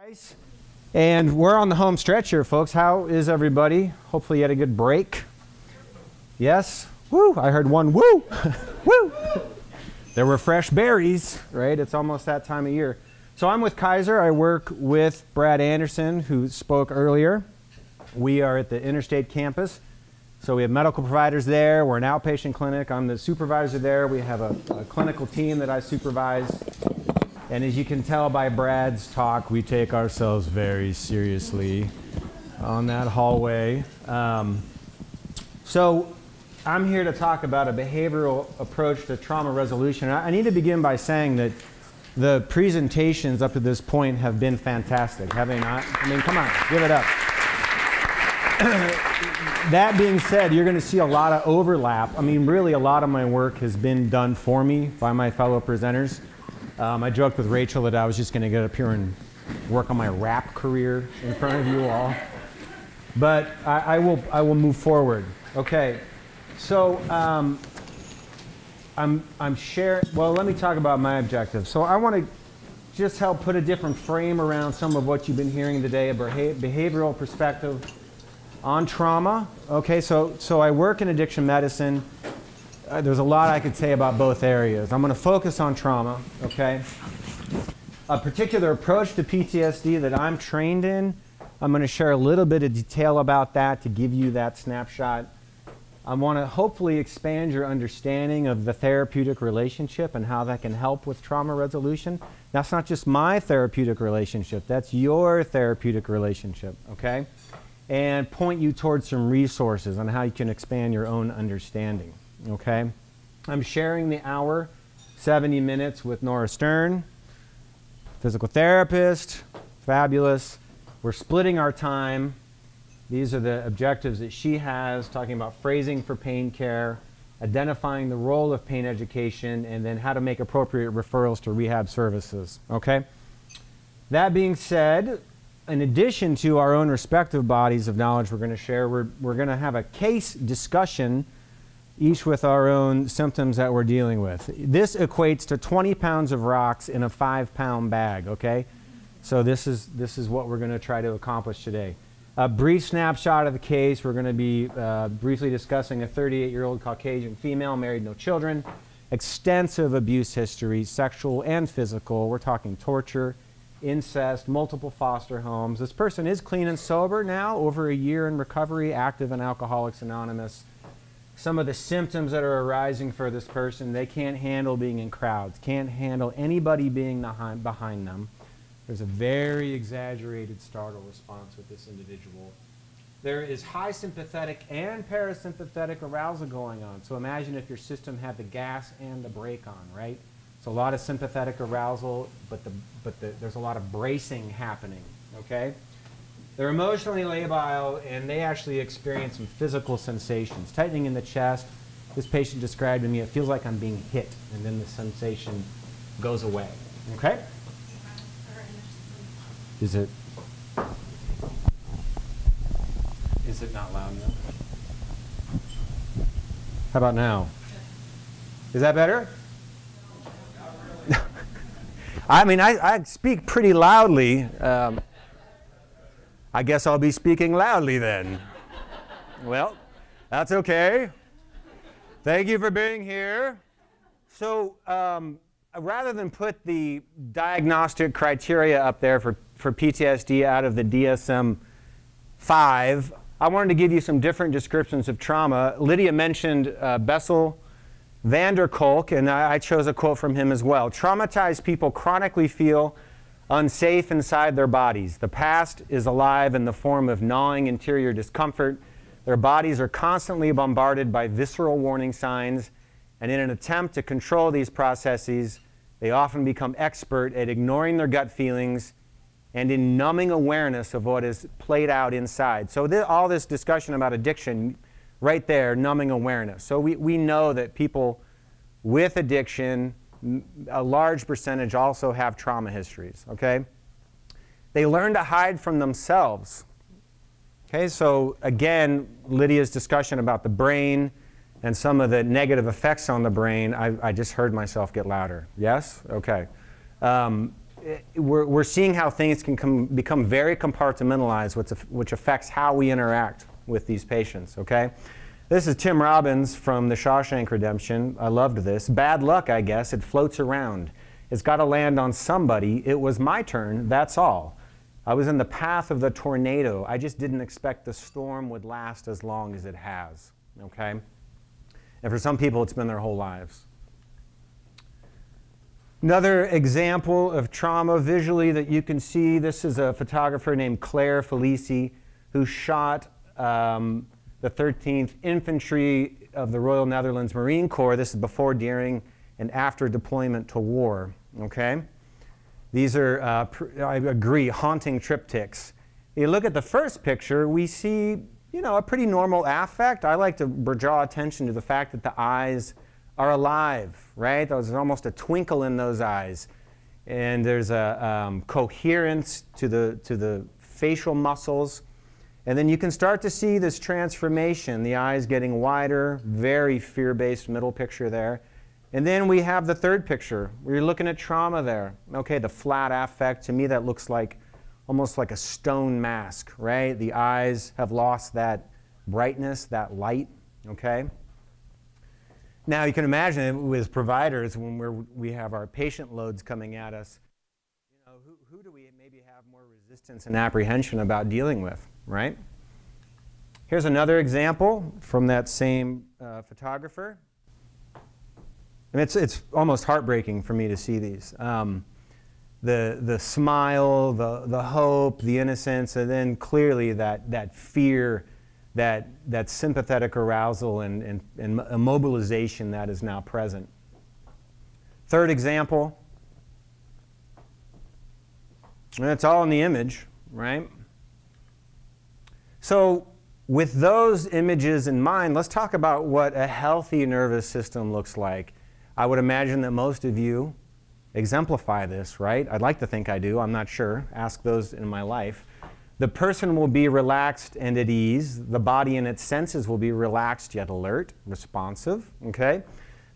Bryce. And we're on the home stretch here, folks. How is everybody? Hopefully, you had a good break. Yes? Woo! I heard one woo! woo! There were fresh berries, right? It's almost that time of year. So I'm with Kaiser. I work with Brad Anderson, who spoke earlier. We are at the Interstate campus. So we have medical providers there. We're an outpatient clinic. I'm the supervisor there. We have a, a clinical team that I supervise. And as you can tell by Brad's talk, we take ourselves very seriously on that hallway. Um, so I'm here to talk about a behavioral approach to trauma resolution. I, I need to begin by saying that the presentations up to this point have been fantastic. have they not? I mean, come on, give it up. that being said, you're going to see a lot of overlap. I mean, really, a lot of my work has been done for me by my fellow presenters. Um, I joked with Rachel that I was just going to get up here and work on my rap career in front of you all. But I, I will, I will move forward. Okay, so um, I'm, I'm sharing, well, let me talk about my objectives. So I want to just help put a different frame around some of what you've been hearing today, a behavioral perspective on trauma. Okay, so, so I work in addiction medicine uh, there's a lot I could say about both areas. I'm going to focus on trauma, okay? A particular approach to PTSD that I'm trained in, I'm going to share a little bit of detail about that to give you that snapshot. I want to hopefully expand your understanding of the therapeutic relationship and how that can help with trauma resolution. That's not just my therapeutic relationship, that's your therapeutic relationship, okay? And point you towards some resources on how you can expand your own understanding. Okay? I'm sharing the hour, 70 minutes with Nora Stern, physical therapist, fabulous. We're splitting our time. These are the objectives that she has, talking about phrasing for pain care, identifying the role of pain education, and then how to make appropriate referrals to rehab services. Okay? That being said, in addition to our own respective bodies of knowledge we're going to share, we're, we're going to have a case discussion each with our own symptoms that we're dealing with. This equates to 20 pounds of rocks in a five pound bag, okay? So this is, this is what we're going to try to accomplish today. A brief snapshot of the case. We're going to be uh, briefly discussing a 38 year old Caucasian female, married, no children, extensive abuse history, sexual and physical. We're talking torture, incest, multiple foster homes. This person is clean and sober now, over a year in recovery, active in Alcoholics Anonymous some of the symptoms that are arising for this person. They can't handle being in crowds, can't handle anybody being behind, them. There's a very exaggerated startle response with this individual. There is high sympathetic and parasympathetic arousal going on. So imagine if your system had the gas and the brake on, right? So a lot of sympathetic arousal, but, the, but the, there's a lot of bracing happening, okay? They're emotionally labile and they actually experience some physical sensations. Tightening in the chest. This patient described to me, it feels like I'm being hit, and then the sensation goes away. Okay? Is it is it not loud enough? How about now? Is that better? I mean, I, I, speak pretty loudly. Um, I guess I'll be speaking loudly then. well, that's okay. Thank you for being here. So, um, rather than put the diagnostic criteria up there for, for PTSD out of the DSM 5, I wanted to give you some different descriptions of trauma. Lydia mentioned uh, Bessel van der Kolk, and I, I chose a quote from him as well. Traumatized people chronically feel unsafe inside their bodies. The past is alive in the form of gnawing interior discomfort. Their bodies are constantly bombarded by visceral warning signs, and in an attempt to control these processes, they often become expert at ignoring their gut feelings and in numbing awareness of what is played out inside. So, th- all this discussion about addiction, right there, numbing awareness. So, we, we know that people with addiction a large percentage also have trauma histories, okay? They learn to hide from themselves. Okay, so again, Lydia's discussion about the brain and some of the negative effects on the brain, I, I just heard myself get louder. Yes? Okay. Um, eh, we're, we're seeing how things can come, become very compartmentalized, which, which affects how we interact with these patients, okay? This is Tim Robbins from The Shawshank Redemption. I loved this. Bad luck, I guess. It floats around. It's got to land on somebody. It was my turn, that's all. I was in the path of the tornado. I just didn't expect the storm would last as long as it has, okay? And for some people, it's been their whole lives. Another example of trauma visually that you can see this is a photographer named Claire Felicie who shot um, the 13th Infantry of the Royal Netherlands Marine Corps. This is before, during, and after deployment to war. Okay? These are, uh, I agree, haunting triptychs. You look at the first picture, we see, you know, a pretty normal affect. I like to draw attention to the fact that the eyes are alive, right? There's almost a twinkle in those eyes. And there's a um, coherence to the, to the facial muscles. And then you can start to see this transformation, the eyes getting wider, very fear based middle picture there. And then we have the third picture. We're looking at trauma there. Okay, the flat affect, to me, that looks like almost like a stone mask, right? The eyes have lost that brightness, that light, okay? Now, you can imagine with providers when we're, we have our patient loads coming at us, you know, who, who do we maybe have more resistance and apprehension about dealing with, right? Here's another example from that same uh, photographer. And it's, it's almost heartbreaking for me to see these. Um, the, the smile, the, the hope, the innocence, and then clearly that, that fear that, that sympathetic arousal and, and, and immobilization that is now present. Third example, and it's all in the image, right? So, with those images in mind, let's talk about what a healthy nervous system looks like. I would imagine that most of you exemplify this, right? I'd like to think I do, I'm not sure. Ask those in my life. The person will be relaxed and at ease. The body and its senses will be relaxed yet alert, responsive. Okay?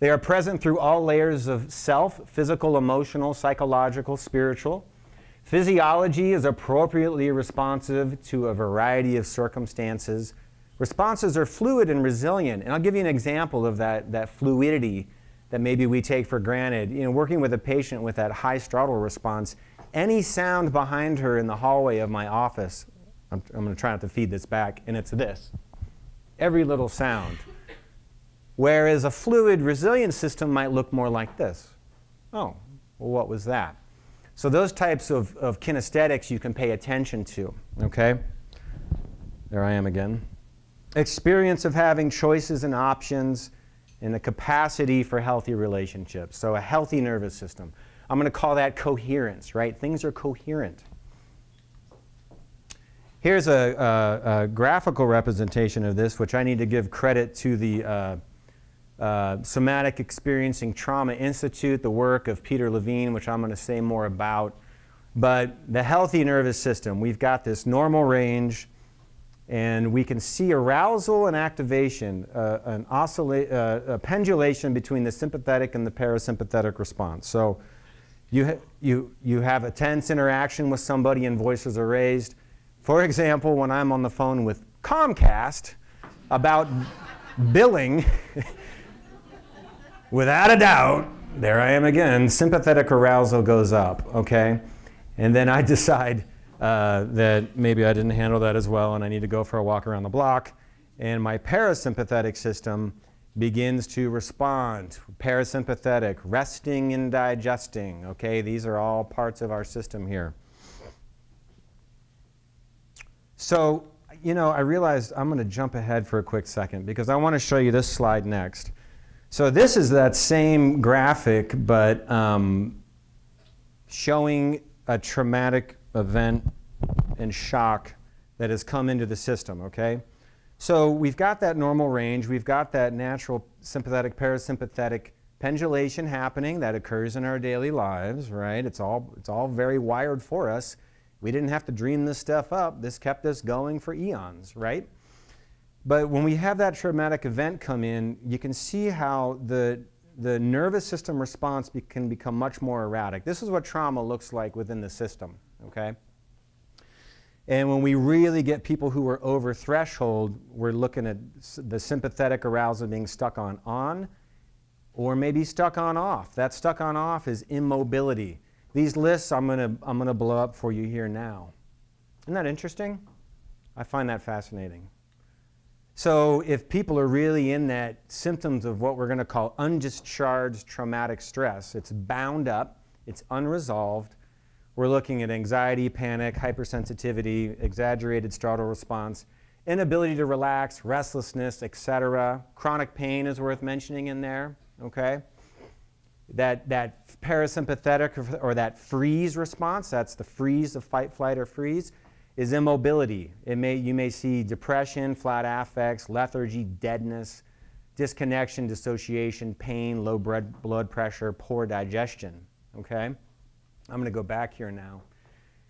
They are present through all layers of self physical, emotional, psychological, spiritual. Physiology is appropriately responsive to a variety of circumstances. Responses are fluid and resilient. And I'll give you an example of that, that fluidity that maybe we take for granted. You know, working with a patient with that high startle response, any sound behind her in the hallway of my office, I'm, I'm going to try not to feed this back, and it's this every little sound. Whereas a fluid resilient system might look more like this. Oh, well, what was that? So, those types of, of kinesthetics you can pay attention to, okay? There I am again. Experience of having choices and options and the capacity for healthy relationships. So, a healthy nervous system. I'm going to call that coherence, right? Things are coherent. Here's a, a, a, graphical representation of this, which I need to give credit to the uh, uh, Somatic Experiencing Trauma Institute, the work of Peter Levine, which I'm going to say more about. But the healthy nervous system, we've got this normal range, and we can see arousal and activation, uh, an oscilla- uh, a pendulation between the sympathetic and the parasympathetic response. So you, ha- you, you have a tense interaction with somebody and voices are raised. For example, when I'm on the phone with Comcast about billing, without a doubt, there I am again, sympathetic arousal goes up, okay? And then I decide uh, that maybe I didn't handle that as well and I need to go for a walk around the block. And my parasympathetic system begins to respond. Parasympathetic, resting and digesting. Okay, these are all parts of our system here. So, you know, I realized I'm going to jump ahead for a quick second because I want to show you this slide next. So, this is that same graphic, but um, showing a traumatic event and shock that has come into the system, okay? So we've got that normal range, we've got that natural sympathetic parasympathetic pendulation happening that occurs in our daily lives, right? It's all, it's all very wired for us. We didn't have to dream this stuff up. This kept us going for eons, right? But when we have that traumatic event come in, you can see how the, the nervous system response be, can become much more erratic. This is what trauma looks like within the system, okay? And when we really get people who are over threshold, we're looking at the sympathetic arousal being stuck on on or maybe stuck on off. That stuck on off is immobility. These lists I'm going to I'm going to blow up for you here now. Isn't that interesting? I find that fascinating. So, if people are really in that symptoms of what we're going to call undischarged traumatic stress, it's bound up, it's unresolved. We're looking at anxiety, panic, hypersensitivity, exaggerated startle response, inability to relax, restlessness, etc. Chronic pain is worth mentioning in there, okay? That, that parasympathetic or that freeze response, that's the freeze of fight, flight, or freeze is immobility. It may, you may see depression, flat affects, lethargy, deadness, disconnection, dissociation, pain, low blood, blood pressure, poor digestion. Okay? I'm going to go back here now.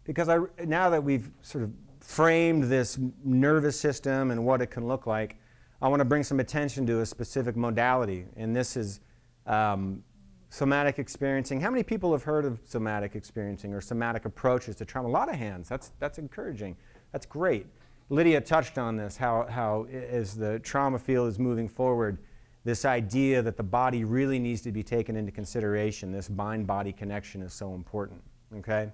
Because I, now that we've sort of framed this nervous system and what it can look like, I want to bring some attention to a specific modality. And this is um, somatic experiencing. How many people have heard of somatic experiencing or somatic approaches to trauma? A lot of hands. That's, that's encouraging. That's great. Lydia touched on this, how, how as the trauma field is moving forward, this idea that the body really needs to be taken into consideration, this mind body connection is so important. Okay?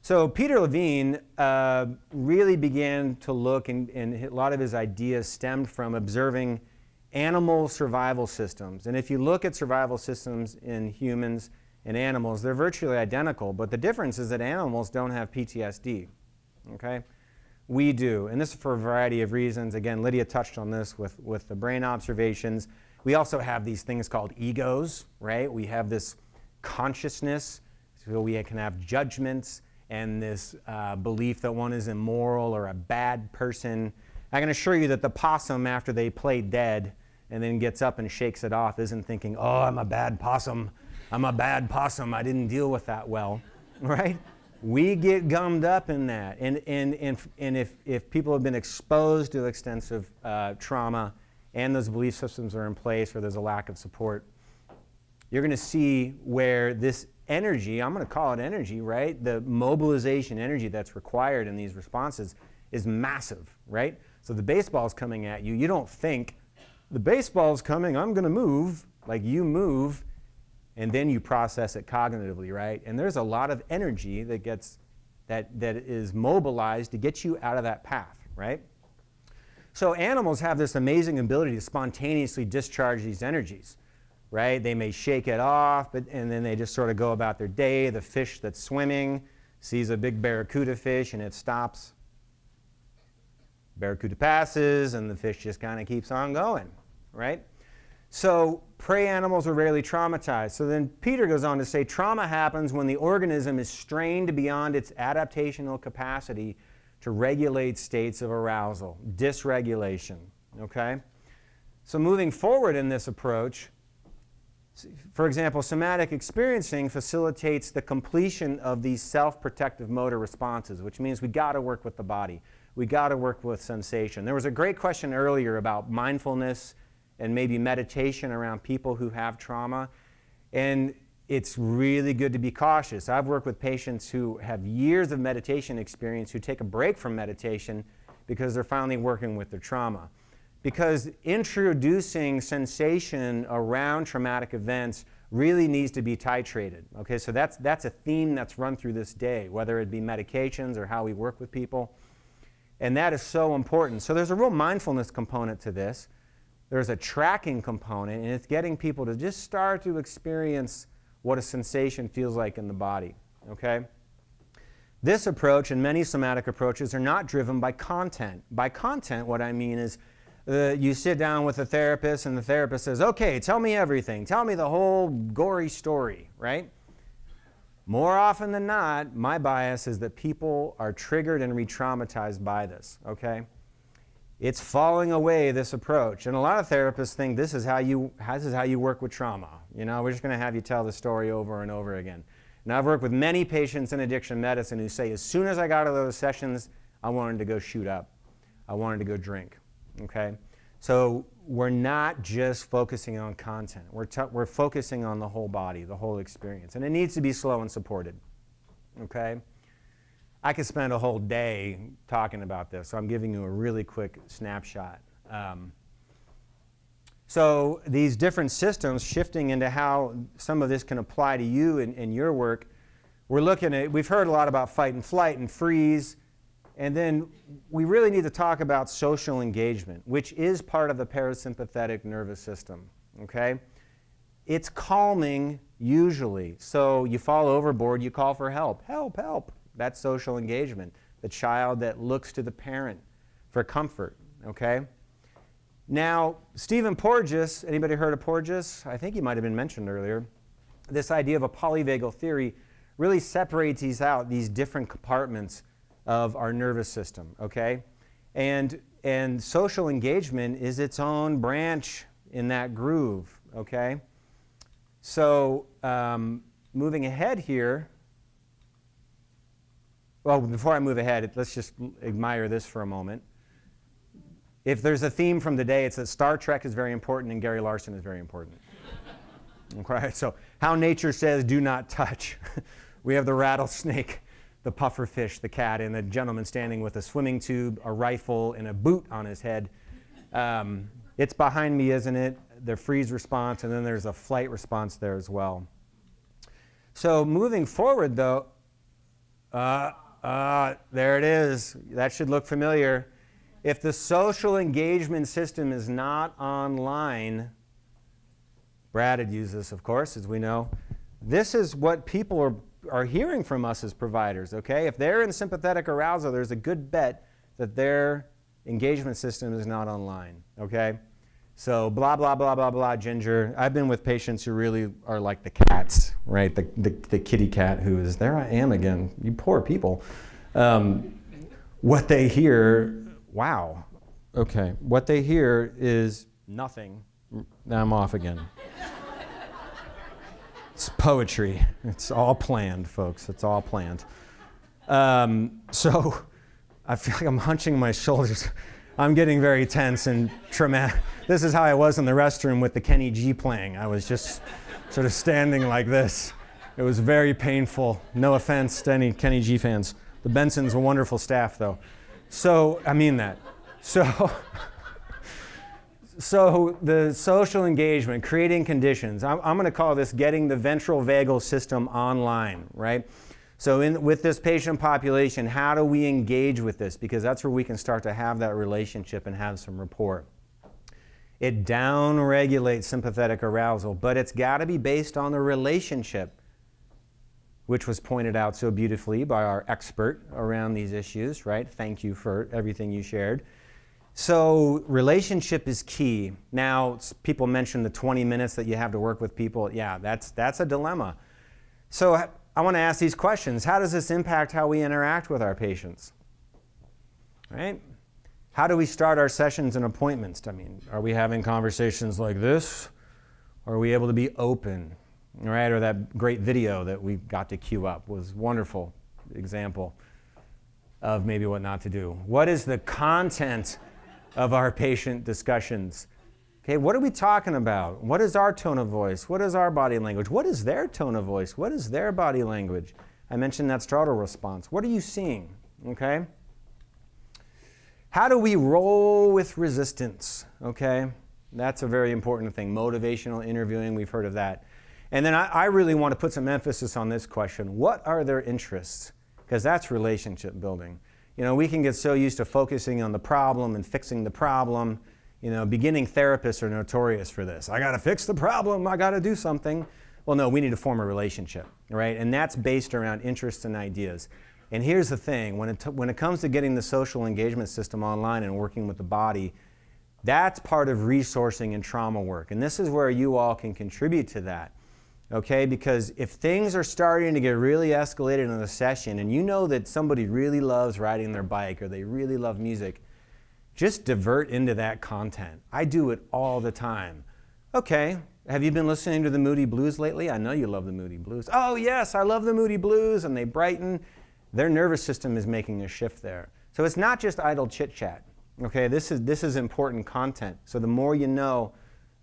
So Peter Levine uh, really began to look, and, and a lot of his ideas stemmed from observing animal survival systems. And if you look at survival systems in humans and animals, they're virtually identical, but the difference is that animals don't have PTSD. Okay? We do, and this is for a variety of reasons. Again, Lydia touched on this with, with the brain observations. We also have these things called egos, right? We have this consciousness, so we can have judgments and this uh, belief that one is immoral or a bad person. I can assure you that the possum, after they play dead, and then gets up and shakes it off, isn't thinking, oh, I'm a bad possum. I'm a bad possum. I didn't deal with that well, right? We get gummed up in that. And, and, and, and if, if people have been exposed to extensive uh, trauma and those belief systems are in place or there's a lack of support, you're going to see where this energy, I'm going to call it energy, right? The mobilization energy that's required in these responses is massive, right? So the baseball's coming at you. You don't think, the baseball's coming, I'm going to move, like you move, and then you process it cognitively, right? And there's a lot of energy that gets that that is mobilized to get you out of that path, right? So animals have this amazing ability to spontaneously discharge these energies, right? They may shake it off, but and then they just sort of go about their day. The fish that's swimming sees a big barracuda fish and it stops. Barracuda passes and the fish just kind of keeps on going, right? So prey animals are rarely traumatized. So then Peter goes on to say trauma happens when the organism is strained beyond its adaptational capacity to regulate states of arousal, dysregulation. Okay? So moving forward in this approach, for example, somatic experiencing facilitates the completion of these self-protective motor responses, which means we got to work with the body. We got to work with sensation. There was a great question earlier about mindfulness and maybe meditation around people who have trauma. And it's really good to be cautious. I've worked with patients who have years of meditation experience who take a break from meditation because they're finally working with their trauma. Because introducing sensation around traumatic events really needs to be titrated. Okay, so that's, that's a theme that's run through this day, whether it be medications or how we work with people. And that is so important. So there's a real mindfulness component to this there's a tracking component, and it's getting people to just start to experience what a sensation feels like in the body. Okay? This approach and many somatic approaches are not driven by content. By content, what I mean is uh, you sit down with a therapist, and the therapist says, Okay, tell me everything. Tell me the whole gory story, right? More often than not, my bias is that people are triggered and re traumatized by this, okay? It's falling away this approach and a lot of therapists think this is how you this is how you work with trauma you know we're just going to have you tell the story over and over again and i've worked with many patients in addiction medicine who say as soon as i got out of those sessions i wanted to go shoot up i wanted to go drink okay so we're not just focusing on content. We're, we're focusing on the whole body, the whole experience. And it needs to be slow and supported. Okay? I could spend a whole day talking about this, so I'm giving you a really quick snapshot. Um, so these different systems shifting into how some of this can apply to you and, in your work, we're looking at, we've heard a lot about fight and flight and freeze, and then we really need to talk about social engagement, which is part of the parasympathetic nervous system, okay? It's calming usually. So you fall overboard, you call for help. Help, help. That's social engagement. The child that looks to the parent for comfort, okay? Now, Stephen Porges, anybody heard of Porges? I think he might have been mentioned earlier. This idea of a polyvagal theory really separates these out, these different compartments of our nervous system, okay? And, and social engagement is its own branch in that groove, okay? So, um, moving ahead here, well, before I move ahead, let's just admire this for a moment. If there's a theme from the day, it's that Star Trek is very important and Gary Larson is very important. okay, so how nature says do not touch. we have the rattlesnake, the pufferfish, the cat, and the gentleman standing with a swimming tube, a rifle, and a boot on his head. Um, it's behind me, isn't it? The freeze response, and then there's a flight response there as well. So moving forward, though, uh, uh, there it is. That should look familiar. If the social engagement system is not online, Brad had used this, of course, as we know. This is what people are, are hearing from us as providers, okay? If they're in sympathetic arousal, there's a good bet that their engagement system is not online, okay? So blah, blah, blah, blah, blah, ginger. I've been with patients who really are like the cats, right? The, the, the kitty cat who is, there I am again, you poor people. Um, what they hear wow, okay, what they hear is nothing. Now I'm off again. it's poetry. It's all planned, folks. It's all planned. Um, so I feel like I'm hunching my shoulders. I'm getting very tense and traumatic. This is how I was in the restroom with the Kenny G playing. I was just sort of standing like this. It was very painful. No offense to any Kenny G fans. The Bensons a wonderful staff, though. So, I mean that. So, so the social engagement, creating conditions. I'm, I'm going to call this getting the ventral vagal system online, right? So, in, with this patient population, how do we engage with this? Because that's where we can start to have that relationship and have some rapport. It down regulates sympathetic arousal, but it's got to be based on the relationship which was pointed out so beautifully by our expert around these issues, right? Thank you for everything you shared. So, relationship is key. Now, people mention the 20 minutes that you have to work with people. Yeah, that's, that's a dilemma. So, I want to ask these questions How does this impact how we interact with our patients? Right? How do we start our sessions and appointments? I mean, are we having conversations like this? Are we able to be open? right? Or that great video that we got to queue up was wonderful example of maybe what not to do. What is the content of our patient discussions? Okay, what are we talking about? What is our tone of voice? What is our body language? What is their tone of voice? What is their body language? I mentioned that startle response. What are you seeing? Okay? How do we roll with resistance? Okay? That's a very important thing. Motivational interviewing, we've heard of that. And then I, I really want to put some emphasis on this question what are their interests? Because that's relationship building. You know, we can get so used to focusing on the problem and fixing the problem. You know, beginning therapists are notorious for this. I got to fix the problem, I got to do something. Well, no, we need to form a relationship, right? And that's based around interests and ideas. And here's the thing when it, when it comes to getting the social engagement system online and working with the body, that's part of resourcing and trauma work. And this is where you all can contribute to that okay? Because if things are starting to get really escalated in the session and you know that somebody really loves riding their bike or they really love music, just divert into that content. I do it all the time. Okay, have you been listening to the Moody Blues lately? I know you love the Moody Blues. Oh, yes, I love the Moody Blues, and they brighten. Their nervous system is making a shift there. So it's not just idle chit chat, Okay, this is, this is important content. So the more you know,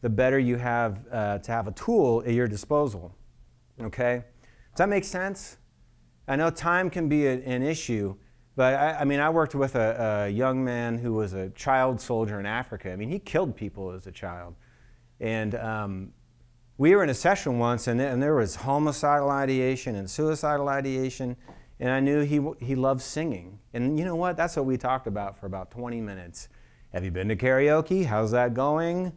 the better you have uh, to have a tool at your disposal. Okay? Does that make sense? I know time can be a, an issue, but I, I, mean, I worked with a, a, young man who was a child soldier in Africa. I mean, he killed people as a child. And um, we were in a session once, and, and there was homicidal ideation and suicidal ideation, and I knew he, he loved singing. And you know what? That's what we talked about for about 20 minutes. Have you been to karaoke? How's that going?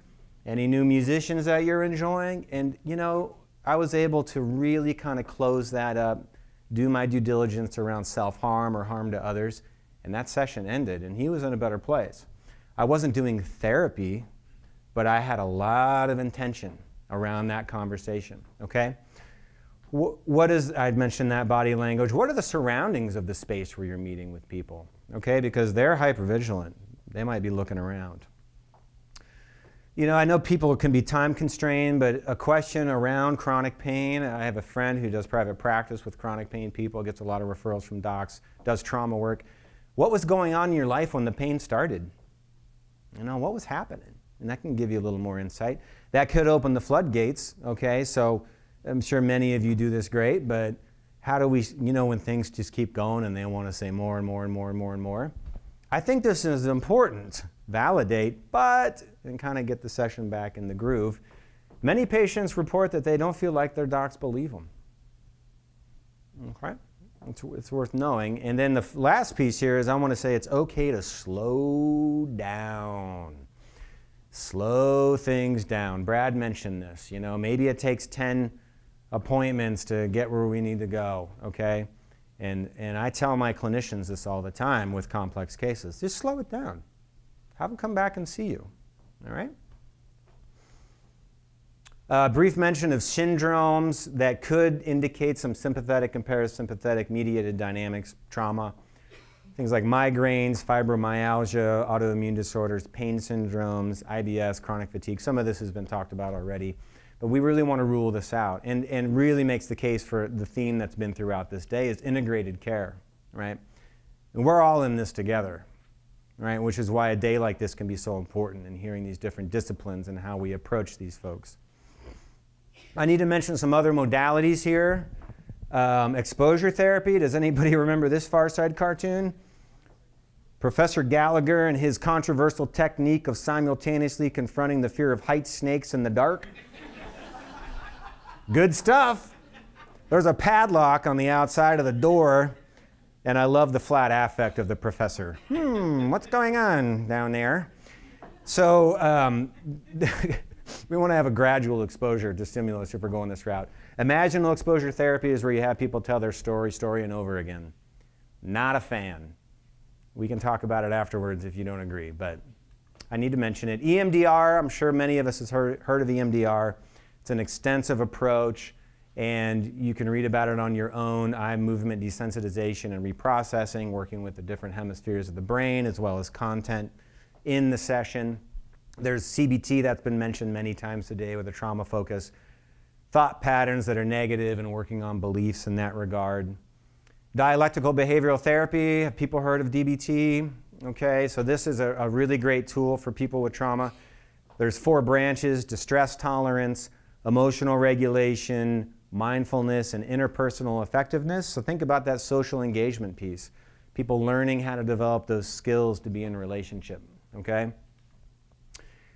Any new musicians that you're enjoying? And you know, I was able to really kind of close that up, do my due diligence around self harm or harm to others, and that session ended, and he was in a better place. I wasn't doing therapy, but I had a lot of intention around that conversation, okay? What is, I'd mentioned that body language. What are the surroundings of the space where you're meeting with people? Okay, because they're hypervigilant. They might be looking around. You know, I know people can be time constrained, but a question around chronic pain. I have a friend who does private practice with chronic pain people, gets a lot of referrals from docs, does trauma work. What was going on in your life when the pain started? You know, what was happening? And that can give you a little more insight. That could open the floodgates, okay? So I'm sure many of you do this great, but how do we, you know, when things just keep going and they want to say more and more and more and more and more? I think this is important. Validate, but, and kind of get the session back in the groove. Many patients report that they don't feel like their docs believe them. Okay? It's, it's worth knowing. And then the last piece here is I want to say it's okay to slow down. Slow things down. Brad mentioned this. You know, maybe it takes 10 appointments to get where we need to go, okay? And, and I tell my clinicians this all the time with complex cases. Just slow it down. Have them come back and see you. All right? A brief mention of syndromes that could indicate some sympathetic and parasympathetic mediated dynamics, trauma. Things like migraines, fibromyalgia, autoimmune disorders, pain syndromes, IBS, chronic fatigue. Some of this has been talked about already. But we really want to rule this out and, and really makes the case for the theme that's been throughout this day is integrated care, right? And we're all in this together, right? Which is why a day like this can be so important in hearing these different disciplines and how we approach these folks. I need to mention some other modalities here. Um, exposure therapy. Does anybody remember this Far Side cartoon? Professor Gallagher and his controversial technique of simultaneously confronting the fear of height snakes in the dark. Good stuff. There's a padlock on the outside of the door, and I love the flat affect of the professor. Hmm, what's going on down there? So, um, we want to have a gradual exposure to stimulus if we're going this route. Imaginal exposure therapy is where you have people tell their story, story, and over again. Not a fan. We can talk about it afterwards if you don't agree, but I need to mention it. EMDR, I'm sure many of us have heard, heard of EMDR. It's an extensive approach, and you can read about it on your own. Eye movement desensitization and reprocessing, working with the different hemispheres of the brain, as well as content in the session. There's CBT that's been mentioned many times today with a trauma focus. Thought patterns that are negative and working on beliefs in that regard. Dialectical behavioral therapy, have people heard of DBT? Okay, so this is a, a really great tool for people with trauma. There's four branches, distress tolerance, emotional regulation, mindfulness, and interpersonal effectiveness. So think about that social engagement piece. People learning how to develop those skills to be in a relationship, okay?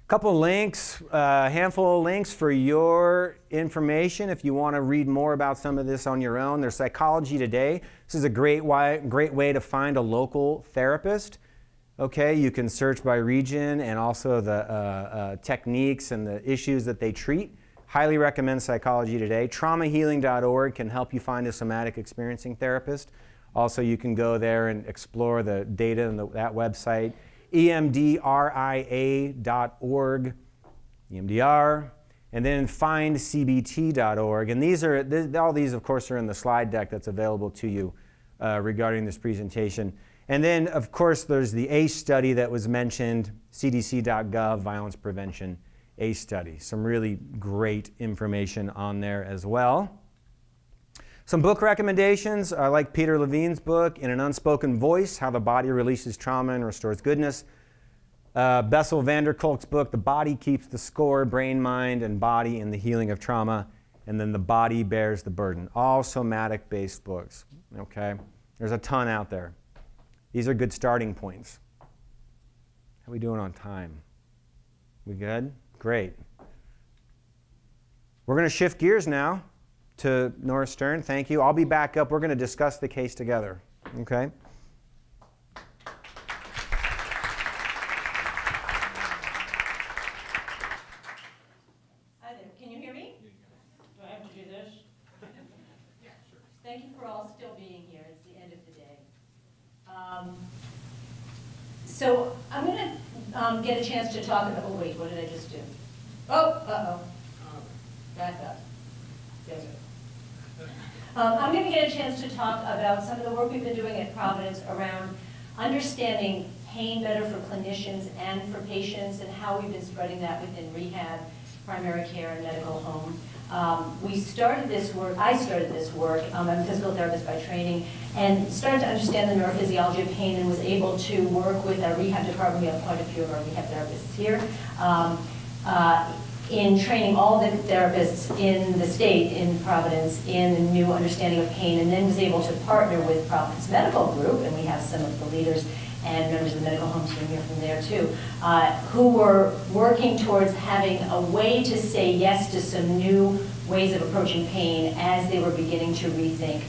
Couple links, a uh, handful of links for your information if you want to read more about some of this on your own. There's Psychology Today. This is a great way, great way to find a local therapist. Okay, you can search by region and also the uh, uh, techniques and the issues that they treat. Highly recommend Psychology Today. TraumaHealing.org can help you find a somatic experiencing therapist. Also, you can go there and explore the data in the, that website. EMDRIA.org, EMDR, and then findcbt.org. And these are, th all these, of course, are in the slide deck that's available to you uh, regarding this presentation. And then, of course, there's the ACE study that was mentioned, cdc.gov, violence prevention a study. Some really great information on there as well. Some book recommendations. I like Peter Levine's book, In an Unspoken Voice How the Body Releases Trauma and Restores Goodness. uh, Bessel van der Kolk's book, The Body Keeps the Score Brain, Mind, and Body in the Healing of Trauma. And then The Body Bears the Burden. All somatic based books. Okay? There's a ton out there. These are good starting points. How are we doing on time? We good? Great. We're going to shift gears now to Nora Stern. Thank you. I'll be back up. We're going to discuss the case together. Okay? Hi there, can you hear me? Do I have to do this? Thank you for all still being here, it's the end of the day. Um, So I'm gonna um, a chance to talk about, oh wait, what did I just do? Oh, uh-oh, back up. Yes. Um, I'm gonna get a chance to talk about some of the work we've been doing at Providence around understanding pain better for clinicians and for patients, and how we've been spreading that within rehab, primary care, and medical home. Um, We started this work, I started this work, um, I'm a physical therapist by training, and started to understand the neurophysiology of pain and was able to work with our rehab department, we have quite a few of our rehab therapists here, um, uh, in training all the therapists in the state, in Providence, in a new understanding of pain, and then was able to partner with Providence Medical Group, and we have some of the leaders and members of the medical home team here from there too, uh, who were working towards having a way to say yes to some new ways of approaching pain as they were beginning to rethink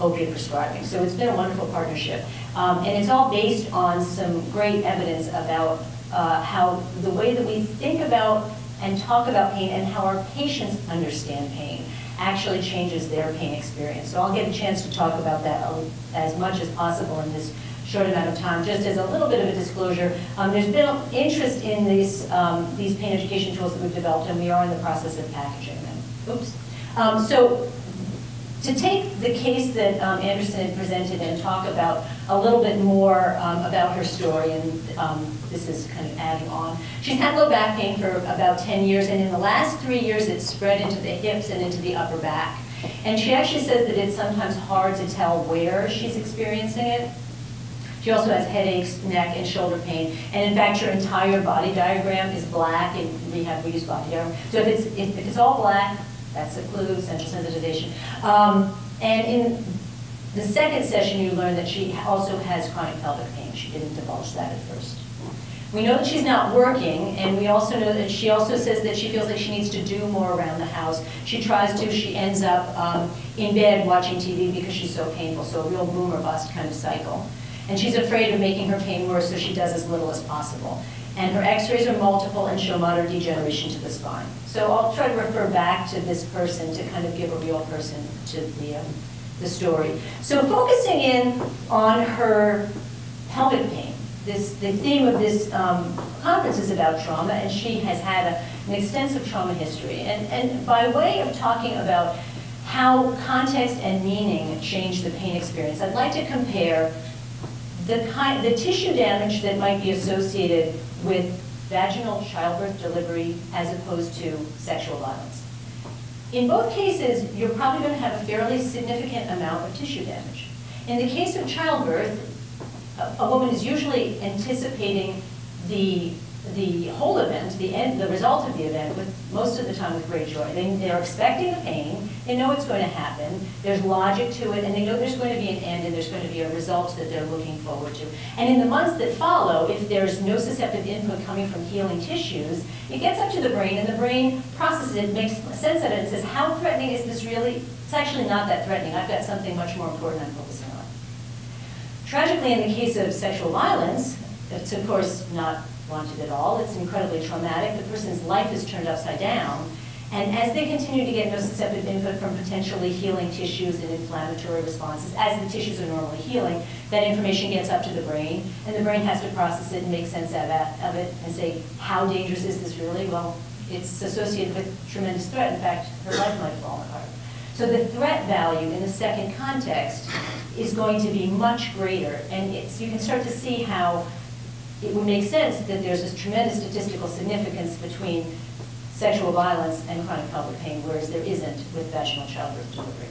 opiate prescribing. So it's been a wonderful partnership. Um, and it's all based on some great evidence about uh, how the way that we think about and talk about pain and how our patients understand pain actually changes their pain experience. So I'll get a chance to talk about that as much as possible in this short amount of time. Just as a little bit of a disclosure, um, there's been interest in these, um, these pain education tools that we've developed, and we are in the process of packaging them. Oops. Um, so to take the case that um, Anderson had presented and talk about a little bit more um, about her story, and um, this is kind of adding on. She's had low back pain for about 10 years, and in the last three years, it's spread into the hips and into the upper back. And she actually says that it's sometimes hard to tell where she's experiencing it. She also has headaches, neck, and shoulder pain. And in fact, her entire body diagram is black, in rehab. we use body diagram. So if it's, if if it's all black, that's a clue, central sensitization. Um, and in the second session, you learn that she also has chronic pelvic pain. She didn't divulge that at first. We know that she's not working, and we also know that she also says that she feels like she needs to do more around the house. She tries to, she ends up um, in bed watching TV because she's so painful, so a real boom or bust kind of cycle. And she's afraid of making her pain worse, so she does as little as possible. And her x-rays are multiple and show moderate degeneration to the spine. So I'll try to refer back to this person to kind of give a real person to the, um, the story. So focusing in on her pelvic pain, this, the theme of this um, conference is about trauma, and she has had a, an extensive trauma history. And, and by way of talking about how context and meaning change the pain experience, I'd like to compare the kind, the tissue damage that might be associated with vaginal childbirth delivery as opposed to sexual violence. In both cases, you're probably going to have a fairly significant amount of tissue damage. In the case of childbirth, a, a woman is usually anticipating the the whole event, the end, the result of the event, with most of the time with great joy. They, they're expecting the pain, they know it's going to happen, there's logic to it, and they know there's going to be an end and there's going to be a result that they're looking forward to. And in the months that follow, if there's nociceptive input coming from healing tissues, it gets up to the brain, and the brain processes it, makes sense of it, and says, how threatening is this really? It's actually not that threatening. I've got something much more important I'm focusing on. Tragically, in the case of sexual violence, it's of course not wanted at all. It's incredibly traumatic. The person's life is turned upside down. And as they continue to get nociceptive input from potentially healing tissues and inflammatory responses, as the tissues are normally healing, that information gets up to the brain, and the brain has to process it and make sense of it, and say, how dangerous is this really? Well, it's associated with tremendous threat. In fact, her life might fall apart. So the threat value in the second context is going to be much greater. And you can start to see how it would make sense that there's this tremendous statistical significance between sexual violence and chronic pelvic pain, whereas there isn't with vaginal childbirth delivery.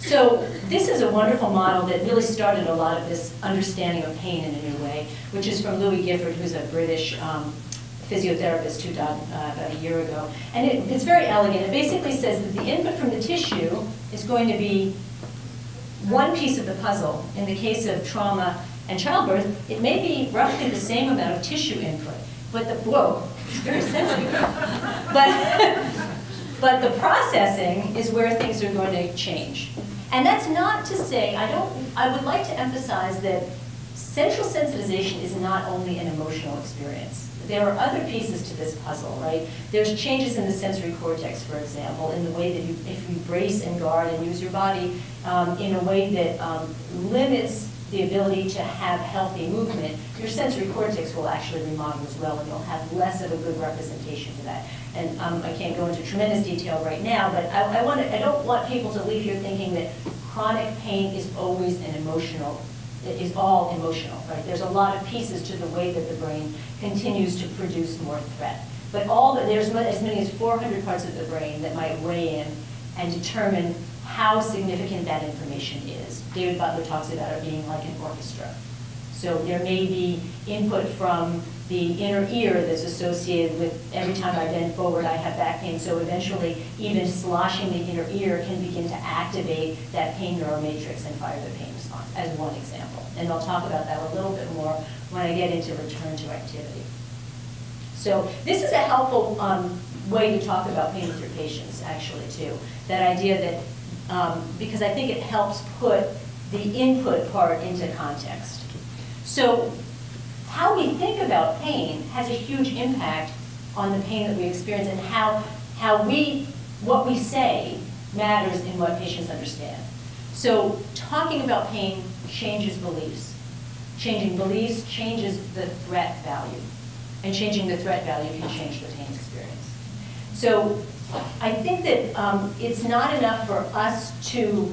So this is a wonderful model that really started a lot of this understanding of pain in a new way, which is from Louis Gifford, who's a British um, physiotherapist who died uh, about a year ago. And it, it's very elegant. It basically says that the input from the tissue is going to be one piece of the puzzle. In the case of trauma and childbirth, it may be roughly the same amount of tissue input, but the, whoa, it's very sensitive. But, but the processing is where things are going to change. And that's not to say, I don't, I would like to emphasize that central sensitization is not only an emotional experience. There are other pieces to this puzzle, right? There's changes in the sensory cortex, for example, in the way that you, if you brace and guard and use your body um, in a way that um, limits the ability to have healthy movement, your sensory cortex will actually remodel as well, and you'll have less of a good representation to that. And um, I can't go into tremendous detail right now, but I, I, want I don't want people to leave here thinking that chronic pain is always an emotional, it is all emotional, right? There's a lot of pieces to the way that the brain continues to produce more threat. But all the, there's as many as 400 parts of the brain that might weigh in and determine how significant that information is. David Butler talks about it being like an orchestra. So there may be input from the inner ear that's associated with every time I bend forward, I have back pain. So eventually, even sloshing the inner ear can begin to activate that pain neuromatrix and fire the pain response, as one example. And I'll talk about that a little bit more when I get into return to activity. So this is a helpful um, way to talk about pain with your patients, actually, too. That idea that um, because I think it helps put the input part into context. So how we think about pain has a huge impact on the pain that we experience and how, how we, what we say matters in what patients understand. So talking about pain changes beliefs. Changing beliefs changes the threat value. And changing the threat value can change the pain experience. So I think that um, it's not enough for us to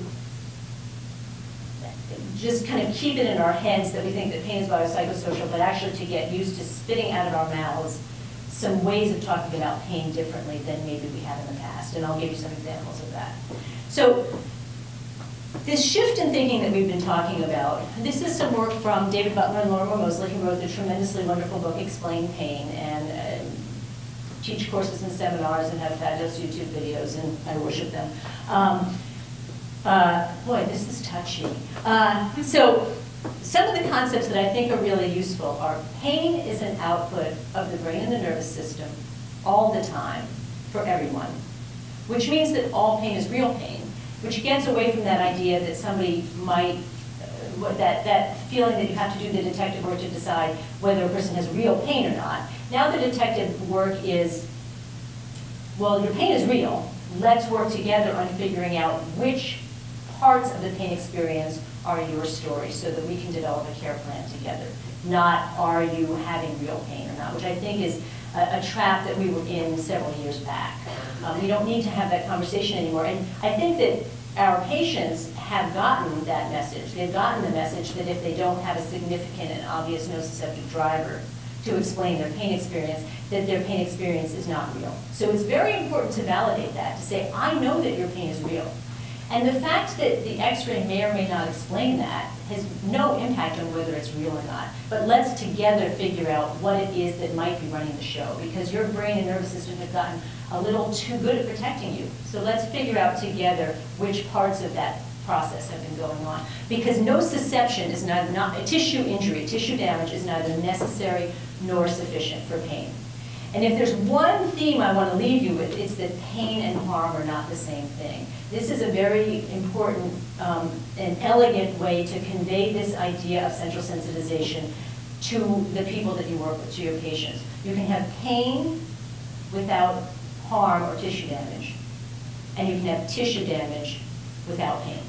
just kind of keep it in our heads that we think that pain is biopsychosocial, but actually to get used to spitting out of our mouths some ways of talking about pain differently than maybe we have in the past. And I'll give you some examples of that. So this shift in thinking that we've been talking about, this is some work from David Butler and Lorimer Moseley, who wrote the tremendously wonderful book, Explain Pain. And uh, teach courses and seminars and have fabulous YouTube videos, and I worship them. Um, uh, boy, this is touchy. Uh, so some of the concepts that I think are really useful are pain is an output of the brain and the nervous system all the time for everyone, which means that all pain is real pain, which gets away from that idea that somebody might that, that feeling that you have to do the detective work to decide whether a person has real pain or not. Now the detective work is, well, your pain is real. Let's work together on figuring out which parts of the pain experience are your story so that we can develop a care plan together. Not are you having real pain or not, which I think is a, a trap that we were in several years back. Um, we don't need to have that conversation anymore. And I think that our patients have gotten that message. They've gotten the message that if they don't have a significant and obvious nociceptive driver to explain their pain experience, that their pain experience is not real. So it's very important to validate that, to say, I know that your pain is real. And the fact that the x-ray may or may not explain that has no impact on whether it's real or not. But let's together figure out what it is that might be running the show because your brain and nervous system have gotten a little too good at protecting you. So let's figure out together which parts of that process have been going on. Because no nociception is not, not a tissue injury, tissue damage is neither necessary nor sufficient for pain. And if there's one theme I want to leave you with, it's that pain and harm are not the same thing. This is a very important um, and elegant way to convey this idea of central sensitization to the people that you work with, to your patients. You can have pain without harm or tissue damage, and you can have tissue damage without pain.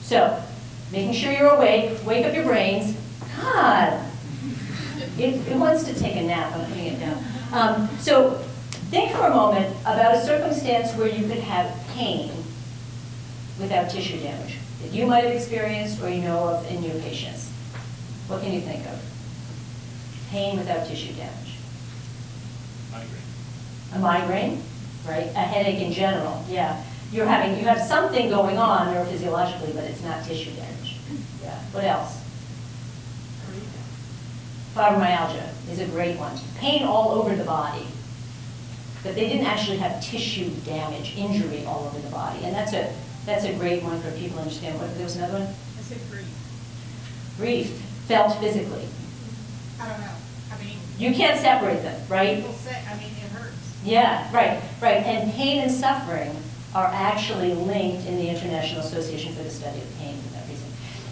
So, making sure you're awake, wake up your brains. God, it, it wants to take a nap, I'm putting it down. Um, so think for a moment about a circumstance where you could have pain without tissue damage that you might have experienced or you know of in your patients. What can you think of? Pain without tissue damage. Migraine. A migraine, right? A headache in general, yeah. you're having, you have something going on neurophysiologically, but it's not tissue damage. Yeah, what else? Fibromyalgia is a great one. Pain all over the body. But they didn't actually have tissue damage, injury all over the body. And that's a, that's a great one for people to understand. What, there was another one? I said grief. Grief, felt physically. I don't know. I mean, You can't separate them, right? people say, I mean, it hurts. Yeah, right, right. And pain and suffering are actually linked in the International Association for the Study of Pain for that reason.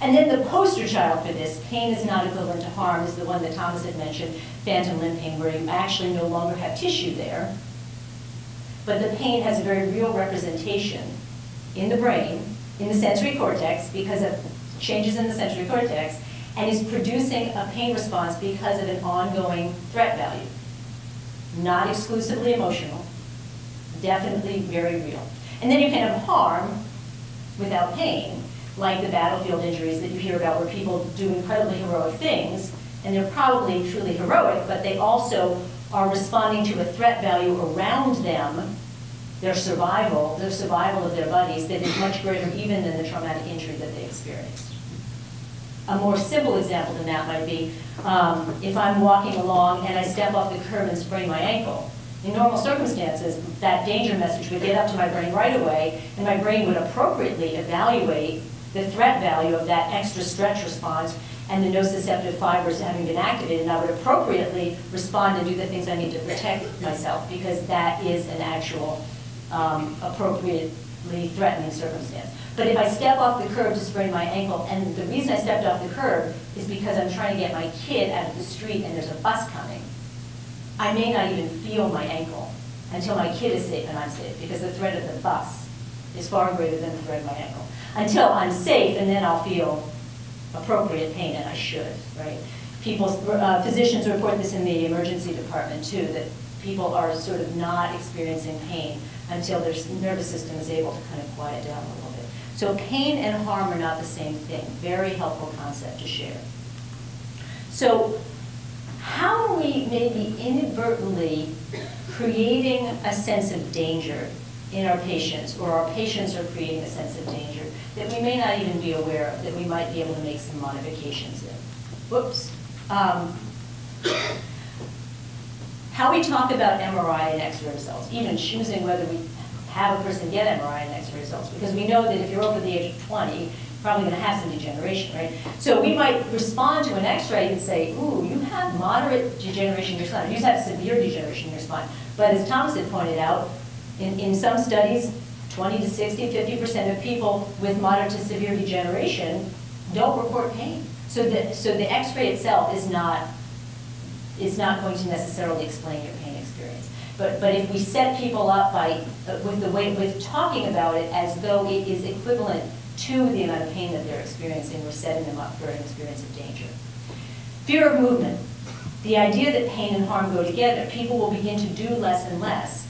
And then the poster child for this, pain is not equivalent to harm, is the one that Thomas had mentioned, phantom limb pain, where you actually no longer have tissue there. But the pain has a very real representation in the brain, in the sensory cortex, because of changes in the sensory cortex, and is producing a pain response because of an ongoing threat value not exclusively emotional, definitely very real. And then you can have harm without pain, like the battlefield injuries that you hear about where people do incredibly heroic things, and they're probably truly heroic, but they also are responding to a threat value around them, their survival, their survival of their bodies, that is much greater even than the traumatic injury that they experienced. A more simple example than that might be, um, if I'm walking along and I step off the curb and sprain my ankle. In normal circumstances, that danger message would get up to my brain right away, and my brain would appropriately evaluate the threat value of that extra stretch response and the nociceptive fibers having been activated, and I would appropriately respond and do the things I need to protect myself, because that is an actual um, appropriately threatening circumstance. But if I step off the curb to sprain my ankle, and the reason I stepped off the curb is because I'm trying to get my kid out of the street and there's a bus coming, I may not even feel my ankle until my kid is safe and I'm safe, because the threat of the bus is far greater than the threat of my ankle. Until I'm safe, and then I'll feel appropriate pain, and I should, right? People, uh, physicians report this in the emergency department too, that people are sort of not experiencing pain until their nervous system is able to kind of quiet down a little bit. So pain and harm are not the same thing. Very helpful concept to share. So how are we maybe inadvertently creating a sense of danger in our patients, or our patients are creating a sense of danger that we may not even be aware of, that we might be able to make some modifications in? Whoops. Um, how we talk about MRI and X-ray results, even choosing whether we have a person get MRI and X-ray results, because we know that if you're over the age of 20, you're probably going to have some degeneration, right? So we might respond to an X-ray and say, ooh, you have moderate degeneration in your spine, you have severe degeneration in your spine. But as Thomas had pointed out, in, in some studies, 20 to 60, 50% of people with moderate to severe degeneration don't report pain. So the, so the X-ray itself is not, is not going to necessarily explain your pain experience. But, but if we set people up by, with the way, with talking about it as though it is equivalent to the amount of pain that they're experiencing, we're setting them up for an experience of danger. Fear of movement. The idea that pain and harm go together. People will begin to do less and less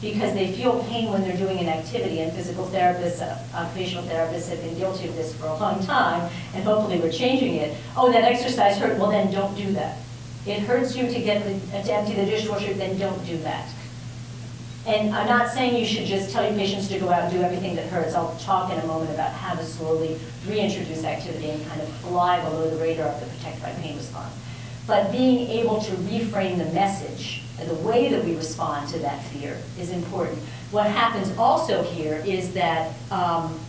because they feel pain when they're doing an activity, and physical therapists, uh, occupational therapists have been guilty of this for a long time, and hopefully we're changing it. Oh, that exercise hurt, well then don't do that. It hurts you to get the, to empty the dishwasher, then don't do that. And I'm not saying you should just tell your patients to go out and do everything that hurts. I'll talk in a moment about how to slowly reintroduce activity and kind of fly below the radar of the protect by pain response. But being able to reframe the message, and the way that we respond to that fear is important. What happens also here is that, um,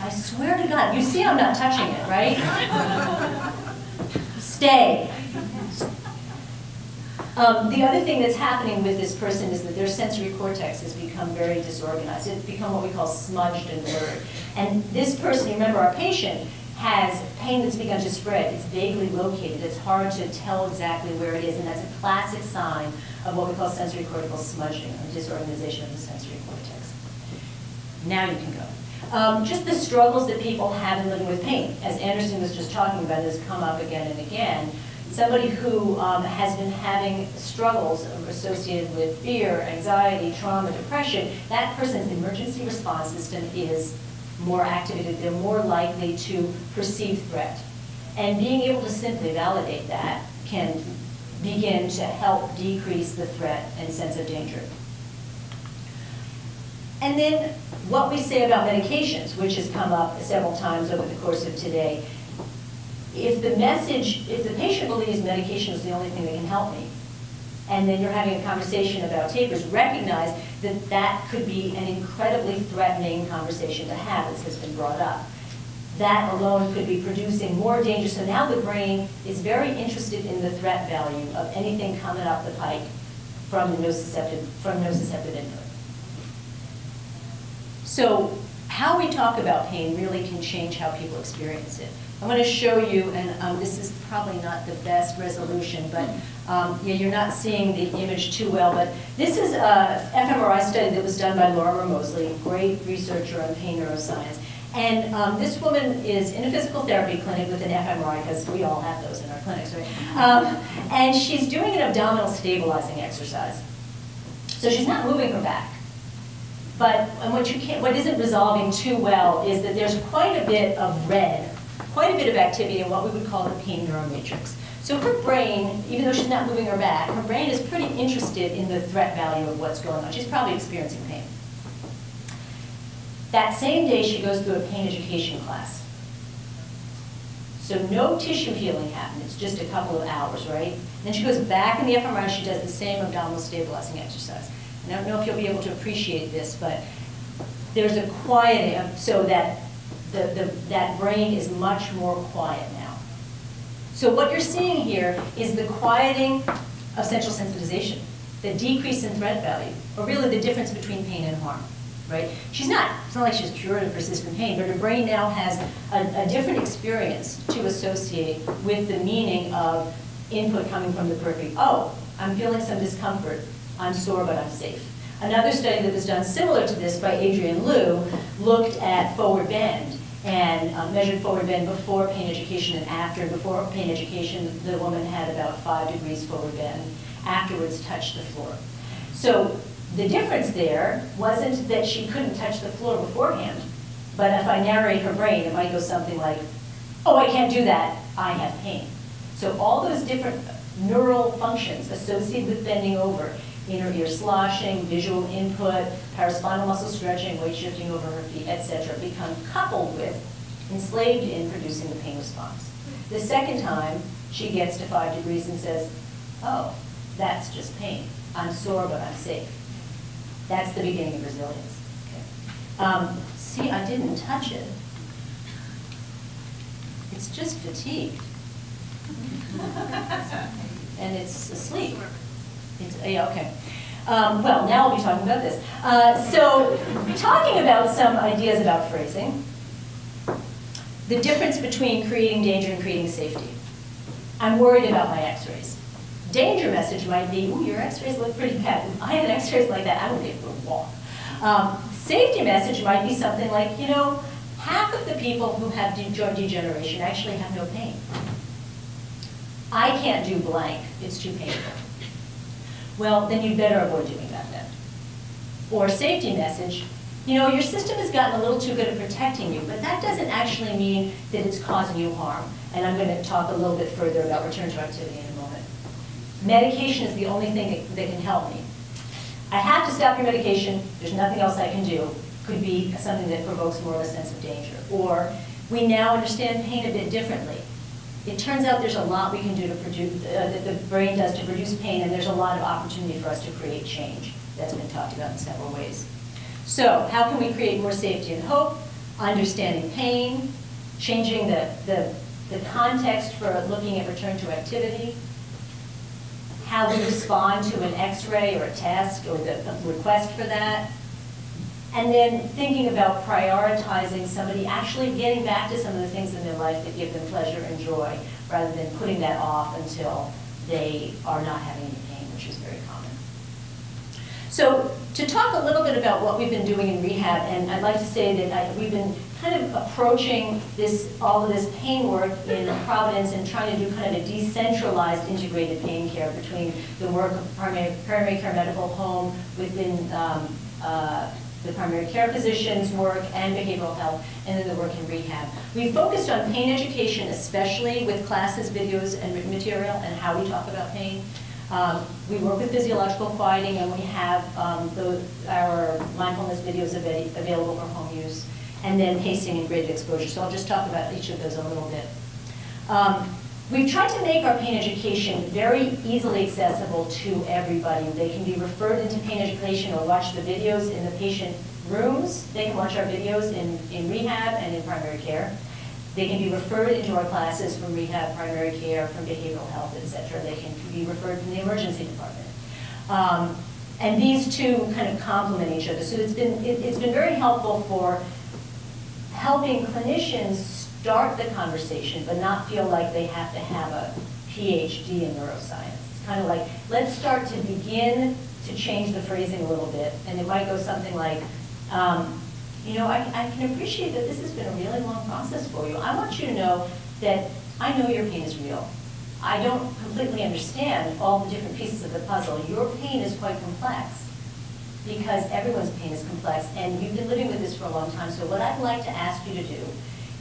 I swear to God, you see I'm not touching it, right? Stay. Um, the other thing that's happening with this person is that their sensory cortex has become very disorganized. It's become what we call smudged and blurred. And this person, remember our patient, has pain that's begun to spread. It's vaguely located. It's hard to tell exactly where it is, and that's a classic sign of what we call sensory cortical smudging, or disorganization of the sensory cortex. Now you can go. Um, just the struggles that people have in living with pain. As Anderson was just talking about, has come up again and again. Somebody who um, has been having struggles associated with fear, anxiety, trauma, depression, that person's emergency response system is more activated, they're more likely to perceive threat. And being able to simply validate that can begin to help decrease the threat and sense of danger. And then what we say about medications, which has come up several times over the course of today. If the message, if the patient believes medication is the only thing that can help me, and then you're having a conversation about tapers, recognize that that could be an incredibly threatening conversation to have, as has been brought up. That alone could be producing more danger. So now the brain is very interested in the threat value of anything coming up the pike from nociceptive, from nociceptive input. So how we talk about pain really can change how people experience it. I'm going to show you, and um, this is probably not the best resolution, but um, yeah, you're not seeing the image too well, but this is a fMRI study that was done by Lorimer Moseley, great researcher on pain neuroscience. And um, this woman is in a physical therapy clinic with an fMRI, because we all have those in our clinics, right? Um, and she's doing an abdominal stabilizing exercise. So she's not moving her back. But what, you can't, what isn't resolving too well is that there's quite a bit of red, quite a bit of activity in what we would call the pain neuromatrix. So her brain, even though she's not moving her back, her brain is pretty interested in the threat value of what's going on. She's probably experiencing pain. That same day, she goes through a pain education class. So no tissue healing happened. It's just a couple of hours, right? Then she goes back in the fMRI and she does the same abdominal stabilizing exercise. And I don't know if you'll be able to appreciate this, but there's a quieting of, so that the, the, that brain is much more quiet. So what you're seeing here is the quieting of central sensitization, the decrease in threat value, or really the difference between pain and harm right? She's not, it's not like she's cured of persistent pain, but her brain now has a, a, different experience to associate with the meaning of input coming from the periphery. Oh, I'm feeling some discomfort. I'm sore, but I'm safe. Another study that was done similar to this by Adriaan Louw looked at forward bend and uh, measured forward bend before pain education and after. Before pain education, the woman had about five degrees forward bend. Afterwards, touched the floor. So the difference there wasn't that she couldn't touch the floor beforehand, but if I narrate her brain, it might go something like, oh, I can't do that, I have pain. So all those different neural functions associated with bending over, inner ear sloshing, visual input, paraspinal muscle stretching, weight shifting over her feet, etc., become coupled with, enslaved in producing the pain response. The second time, she gets to five degrees and says, oh, that's just pain. I'm sore, but I'm safe. That's the beginning of resilience. Okay. Um, see, I didn't touch it. It's just fatigued. and it's asleep. It's, yeah, okay. Um, well, now I'll be talking about this. Uh, so, talking about some ideas about phrasing, the difference between creating danger and creating safety. I'm worried about my x-rays danger message might be, ooh, your x-rays look pretty bad. If I had x-rays like that, I would be able to walk. Um, safety message might be something like, you know, half of the people who have joint degeneration actually have no pain. I can't do blank, it's too painful. Well, then you'd better avoid doing that then. Or safety message, you know, your system has gotten a little too good at protecting you, but that doesn't actually mean that it's causing you harm. And I'm going to talk a little bit further about return to activity in a moment. medication is the only thing that, that can help me. I have to stop your medication, there's nothing else I can do, could be something that provokes more of a sense of danger. Or we now understand pain a bit differently. It turns out there's a lot we can do to produce, uh, that the brain does to produce pain, and there's a lot of opportunity for us to create change. That's been talked about in several ways. So how can we create more safety and hope? Understanding pain, changing the, the, the context for looking at return to activity, how we respond to an x-ray or a test or the request for that. And then thinking about prioritizing somebody actually getting back to some of the things in their life that give them pleasure and joy, rather than putting that off until they are not having any pain, which is very common. So to talk a little bit about what we've been doing in rehab, and I'd like to say that I, we've been kind of approaching this, all of this pain work in Providence and trying to do kind of a decentralized integrated pain care between the work of primary, primary care medical home within um, uh, the primary care physician's work and behavioral health, and then the work in rehab. We focused on pain education, especially with classes, videos, and written material, and how we talk about pain. Um, We work with physiological quieting, and we have um, the- our mindfulness videos ava- available for home use, and then pacing and graded exposure. So I'll just talk about each of those a little bit. Um, We've tried to make our pain education very easily accessible to everybody. They can be referred into pain education or watch the videos in the patient rooms. They can watch our videos in, in rehab and in primary care. They can be referred into our classes from rehab, primary care, from behavioral health, et cetera. They can be referred from the emergency department. Um, And these two kind of complement each other. So it's been, it- it's been very helpful for helping clinicians start the conversation, but not feel like they have to have a PhD in neuroscience. It's kind of like, let's start to begin to change the phrasing a little bit, and it might go something like, um, you know, I, I can appreciate that this has been a really long process for you. I want you to know that I know your pain is real. I don't completely understand all the different pieces of the puzzle. Your pain is quite complex because everyone's pain is complex, and you've been living with this for a long time. So what I'd like to ask you to do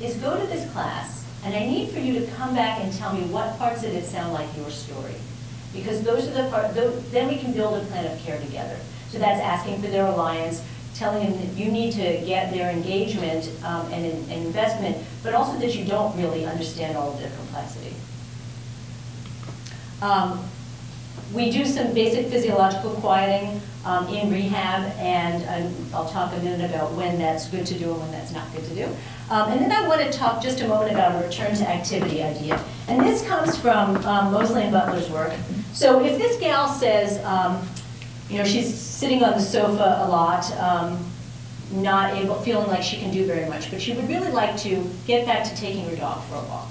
is go to this class, and I need for you to come back and tell me what parts of it sound like your story. Because those are the part, then we can build a plan of care together. So that's asking for their alliance, telling them that you need to get their engagement um, and and investment, but also that you don't really understand all of their complexity. Um, We do some basic physiological quieting um, in rehab, and I'll talk a minute about when that's good to do and when that's not good to do. Um, And then I want to talk just a moment about a return to activity idea. And this comes from um, Moseley and Butler's work. So if this gal says, um, you know, she's sitting on the sofa a lot, um, not able, feeling like she can do very much, but she would really like to get back to taking her dog for a walk.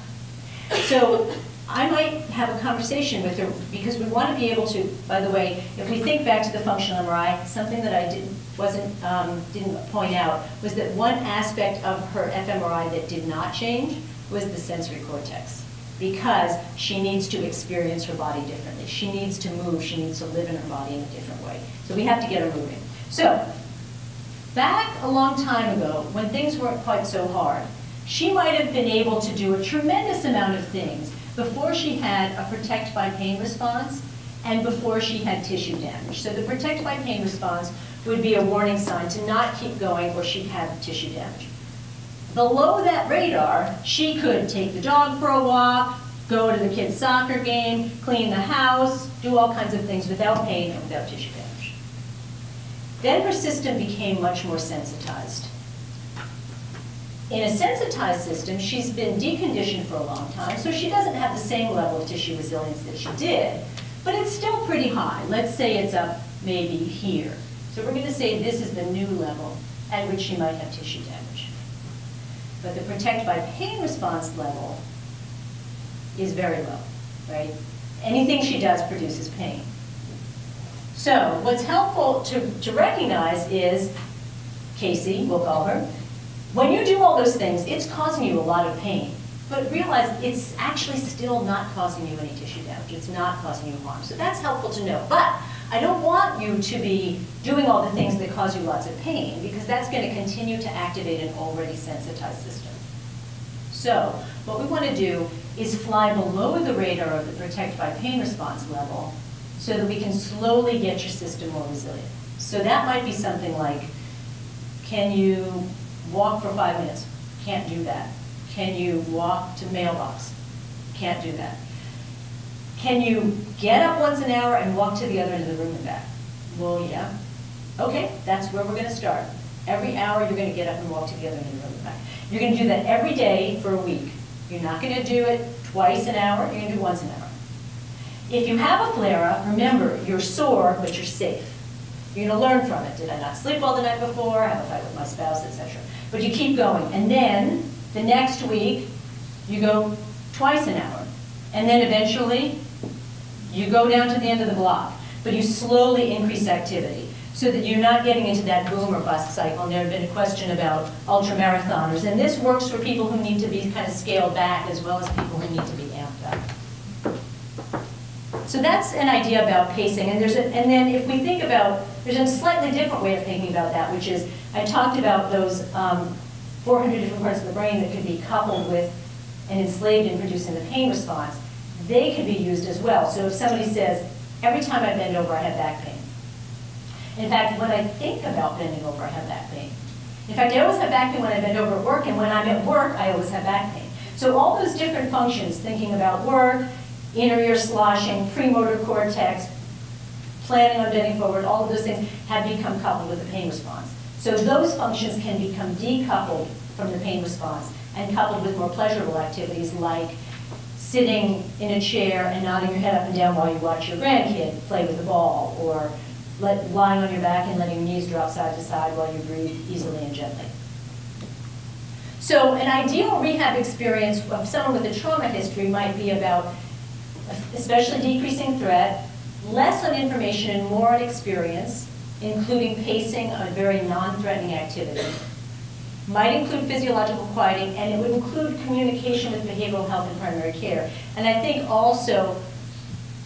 So I might have a conversation with her, because we want to be able to, by the way, if we think back to the functional MRI, something that I didn't, wasn't, um, didn't point out, was that one aspect of her fMRI that did not change was the sensory cortex. Because she needs to experience her body differently. She needs to move, she needs to live in her body in a different way. So we have to get her moving. So, back a long time ago, when things weren't quite so hard, she might have been able to do a tremendous amount of things before she had a protect by pain response and before she had tissue damage. So the protect by pain response would be a warning sign to not keep going or she'd have tissue damage. Below that radar, she could take the dog for a walk, go to the kid's soccer game, clean the house, do all kinds of things without pain and without tissue damage. Then her system became much more sensitized. In a sensitized system, she's been deconditioned for a long time, so she doesn't have the same level of tissue resilience that she did, but it's still pretty high. Let's say it's up maybe here. So we're going to say this is the new level at which she might have tissue damage. But the protect by pain response level is very low, right? Anything she does produces pain. So what's helpful to, to recognize is, Casey, we'll call her, when you do all those things, it's causing you a lot of pain. But realize it's actually still not causing you any tissue damage. It's not causing you harm. So that's helpful to know. But I don't want you to be doing all the things that cause you lots of pain because that's going to continue to activate an already sensitized system. So what we want to do is fly below the radar of the protect by pain response level so that we can slowly get your system more resilient. So that might be something like, can you walk for five minutes? Can't do that. Can you walk to mailbox? Can't do that. Can you get up once an hour and walk to the other end of the room and back? Well, yeah. Okay, that's where we're going to start. Every hour, you're going to get up and walk to the other end of the room and back. You're going to do that every day for a week. You're not going to do it twice an hour, you're going to do once an hour. If you have a flare-up, remember, you're sore, but you're safe. You're going to learn from it. Did I not sleep well the night before? I Have a fight with my spouse, etc. But you keep going. And then, the next week, you go twice an hour. And then eventually, you go down to the end of the block. But you slowly increase activity so that you're not getting into that boom or bust cycle. And there had been a question about ultramarathoners. And this works for people who need to be kind of scaled back as well as people who need to be amped up. So that's an idea about pacing. And there's a, and then if we think about, there's a slightly different way of thinking about that, which is I talked about those um, 400 different parts of the brain that could be coupled with and enslaved in producing the pain response. They could be used as well. So if somebody says, Every time I bend over, I have back pain. In fact, when I think about bending over, I have back pain. In fact, I always have back pain when I bend over at work, and when I'm at work, I always have back pain. So all those different functions, thinking about work, inner ear sloshing, premotor cortex, planning on bending forward, all of those things have become coupled with the pain response. So those functions can become decoupled from the pain response and coupled with more pleasurable activities like sitting in a chair and nodding your head up and down while you watch your grandkid play with a ball, or let, lying on your back and letting your knees drop side to side while you breathe easily and gently. So an ideal rehab experience of someone with a trauma history might be about especially decreasing threat, less on information and more on experience, including pacing a very non-threatening activity. Might include physiological quieting, and it would include communication with behavioral health and primary care. And I think also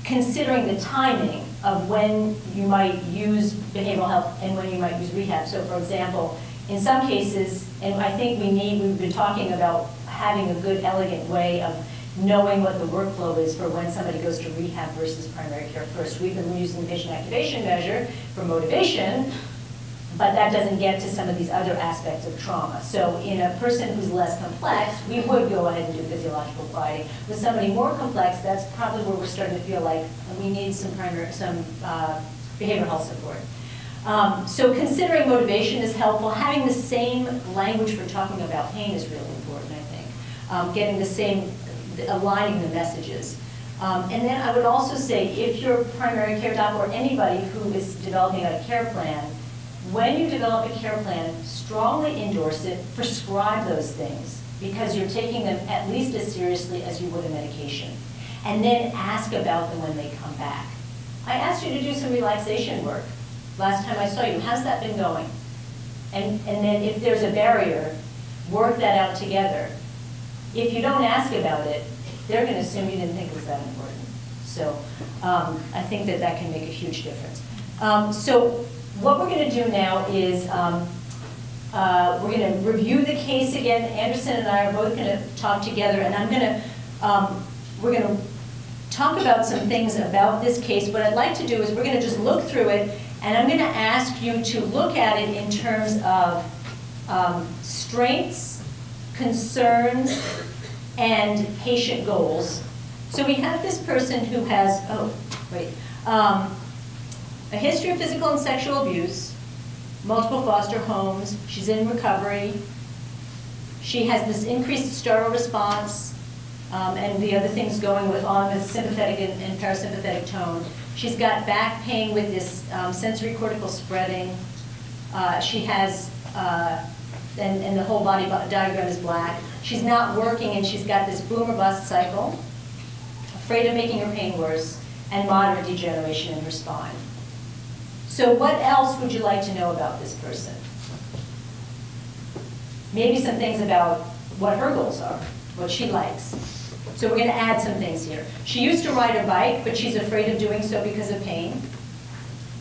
considering the timing of when you might use behavioral health and when you might use rehab. So for example, in some cases, and I think we need, we've been talking about having a good, elegant way of knowing what the workflow is for when somebody goes to rehab versus primary care first. We've been using the patient activation measure for motivation, but that doesn't get to some of these other aspects of trauma. So in a person who's less complex, we would go ahead and do physiological quieting. With somebody more complex, that's probably where we're starting to feel like we need some primary, some uh, behavioral health support. Um, so considering motivation is helpful. Having the same language for talking about pain is really important, I think. Um, getting the same, aligning the messages. Um, and then I would also say, if you're primary care doc or anybody who is developing a care plan, when you develop a care plan, strongly endorse it, prescribe those things, because you're taking them at least as seriously as you would a medication. And then ask about them when they come back. I asked you to do some relaxation work last time I saw you. How's that been going? And, and then if there's a barrier, work that out together. If you don't ask about it, they're going to assume you didn't think it was that important. So um, I think that that can make a huge difference. Um, so what we're going to do now is um, uh, we're going to review the case again. Anderson and I are both going to talk together, and I'm going to um, we're going to talk about some things about this case. What I'd like to do is we're going to just look through it, and I'm going to ask you to look at it in terms of um, strengths, concerns, and patient goals. So we have this person who has, oh, wait, um, a history of physical and sexual abuse, multiple foster homes, she's in recovery, she has this increased startle response, um, and the other things going with on with sympathetic and, and, parasympathetic tone. She's got back pain with this um, sensory cortical spreading. Uh, she has, uh, and, and the whole body diagram is black. She's not working and she's got this boom or bust cycle, afraid of making her pain worse, and moderate degeneration in her spine. So what else would you like to know about this person? Maybe some things about what her goals are, what she likes. So we're going to add some things here. She used to ride a bike, but she's afraid of doing so because of pain.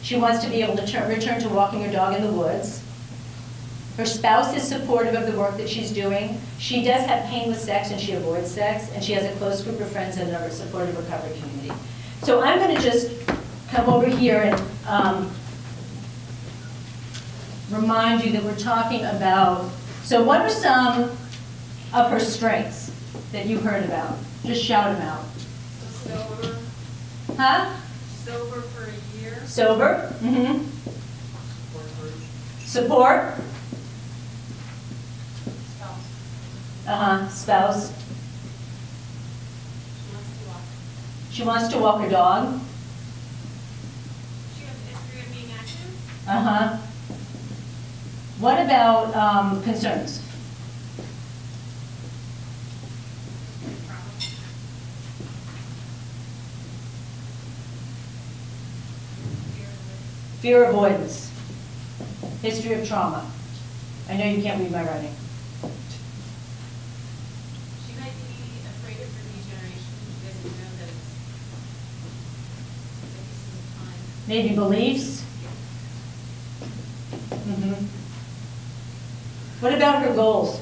She wants to be able to turn, return to walking her dog in the woods. Her spouse is supportive of the work that she's doing. She does have pain with sex and she avoids sex, and she has a close group of friends and a supportive recovery community. So I'm going to just come over here and um, remind you that we're talking about, so what are some of her strengths that you heard about? Just shout them out. Sober, Huh? sober for a year. Sober? Mm-hmm. Support? Spouse. Uh-huh. Spouse? She wants to walk. She wants to walk her dog? She has a history of being active. Uh-huh. What about um, concerns? Fear of it. Fear avoidance. History of trauma. I know you can't read my writing. She might be afraid of her degeneration. She doesn't know that it's, that this is time. Maybe beliefs? Mhm. What about her goals?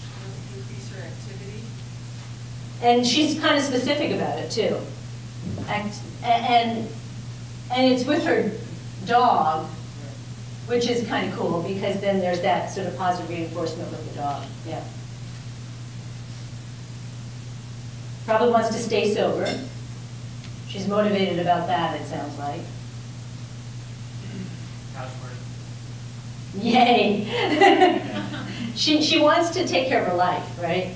She wants to increase her activity. and she's kind of specific about it too. Act- And, and it's with her dog, which is kind of cool, because then there's that sort of positive reinforcement with the dog, yeah. Probably wants to stay sober. She's motivated about that, it sounds like. Yay! She, she wants to take care of her life, right?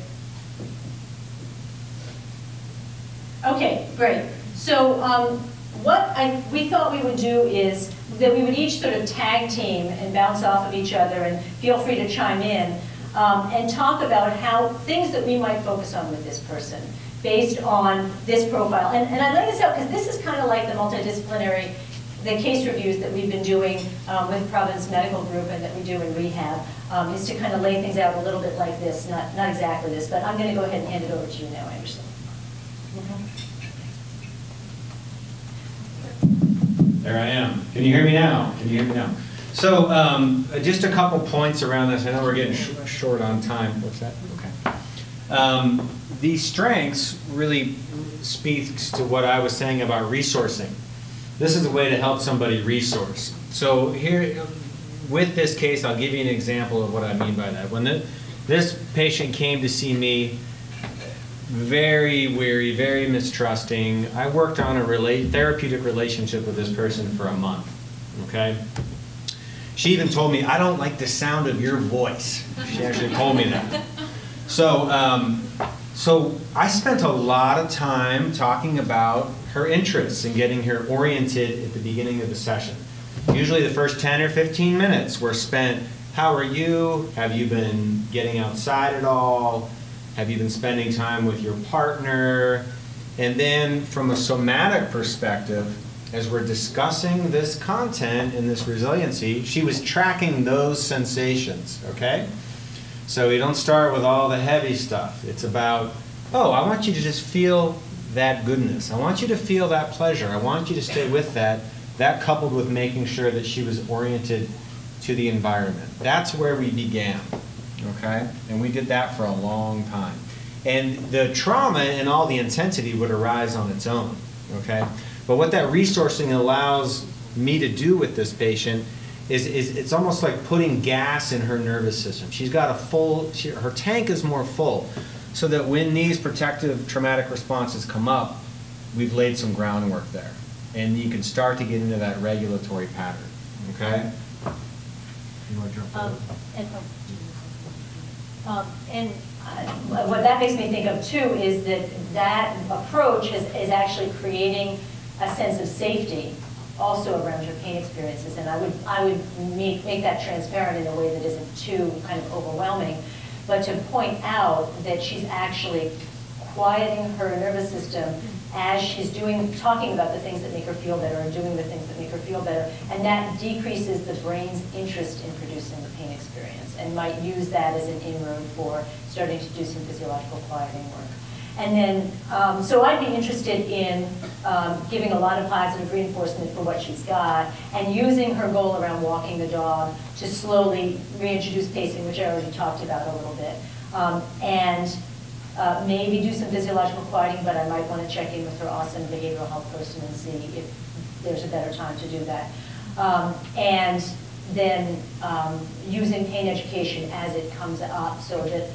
Okay, great. So um, what I, we thought we would do is that we would each sort of tag team and bounce off of each other, and feel free to chime in, um, and talk about how, things that we might focus on with this person, based on this profile. And, and I lay this out because this is kind of like the multidisciplinary, the case reviews that we've been doing um, with Providence Medical Group and that we do in rehab, um, is to kind of lay things out a little bit like this, not, not exactly this, but I'm going to go ahead and hand it over to you now, Anderson. There I am. Can you hear me now? Can you hear me now? So, um, just a couple points around this. I know we're getting sh- short on time. What's that? Okay. Um, these strengths really speaks to what I was saying about resourcing. This is a way to help somebody resource. So here, with this case, I'll give you an example of what I mean by that. When the, this patient came to see me, very weary, very mistrusting. I worked on a rela- therapeutic relationship with this person for a month, okay? She even told me, I don't like the sound of your voice. She actually told me that. So, um, so I spent a lot of time talking about her interests and getting her oriented at the beginning of the session. Usually the first 10 or 15 minutes were spent, how are you? Have you been getting outside at all? Have you been spending time with your partner? And then from a somatic perspective, as we're discussing this content and this resiliency, she was tracking those sensations, okay? So we don't start with all the heavy stuff. It's about, oh, I want you to just feel that goodness. I want you to feel that pleasure. I want you to stay with that. That coupled with making sure that she was oriented to the environment. That's where we began, okay? And we did that for a long time. And the trauma and all the intensity would arise on its own, okay? But what that resourcing allows me to do with this patient is, is it's almost like putting gas in her nervous system. She's got a full, she, her tank is more full, so that when these protective traumatic responses come up, we've laid some groundwork there. And you can start to get into that regulatory pattern, okay? You wanna jump Um. And um, and uh, what that makes me think of too is that that approach is, is actually creating a sense of safety also around your pain experiences. And I would, I would make, make that transparent in a way that isn't too kind of overwhelming, but to point out that she's actually quieting her nervous system as she's doing, talking about the things that make her feel better and doing the things that make her feel better. And that decreases the brain's interest in producing the pain experience and might use that as an inroad for starting to do some physiological quieting work. And then, um, so I'd be interested in um, giving a lot of positive reinforcement for what she's got and using her goal around walking the dog to slowly reintroduce pacing, which I already talked about a little bit. Um, and uh, maybe do some physiological quieting, but I might want to check in with her awesome behavioral health person and see if there's a better time to do that. Um, and then um, using pain education as it comes up so that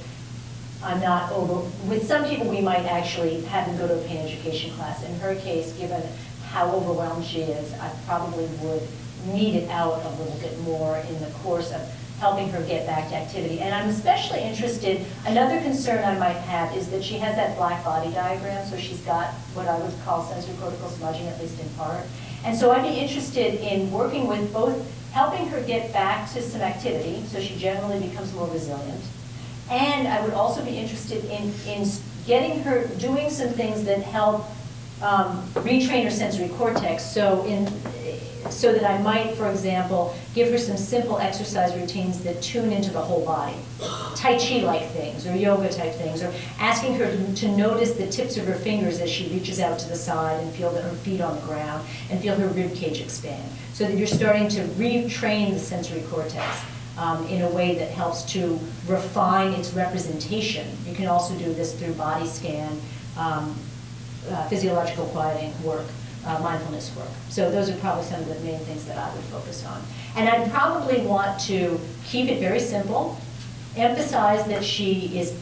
I'm not over, with some people, we might actually have them go to a pain education class. In her case, given how overwhelmed she is, I probably would need it out a little bit more in the course of helping her get back to activity. And I'm especially interested, another concern I might have is that she has that black body diagram, so she's got what I would call sensory cortical smudging, at least in part. And so I'd be interested in working with both, helping her get back to some activity, so she generally becomes more resilient, and I would also be interested in, in getting her, doing some things that help um, retrain her sensory cortex. So in, so that I might, for example, give her some simple exercise routines that tune into the whole body. Tai Chi-like things, or yoga-type things, or asking her to, to notice the tips of her fingers as she reaches out to the side and feel that her feet on the ground, and feel her rib cage expand. So that you're starting to retrain the sensory cortex um, in a way that helps to refine its representation. You can also do this through body scan um, uh, physiological quieting work, uh, mindfulness work. So those are probably some of the main things that I would focus on. And I'd probably want to keep it very simple, emphasize that she is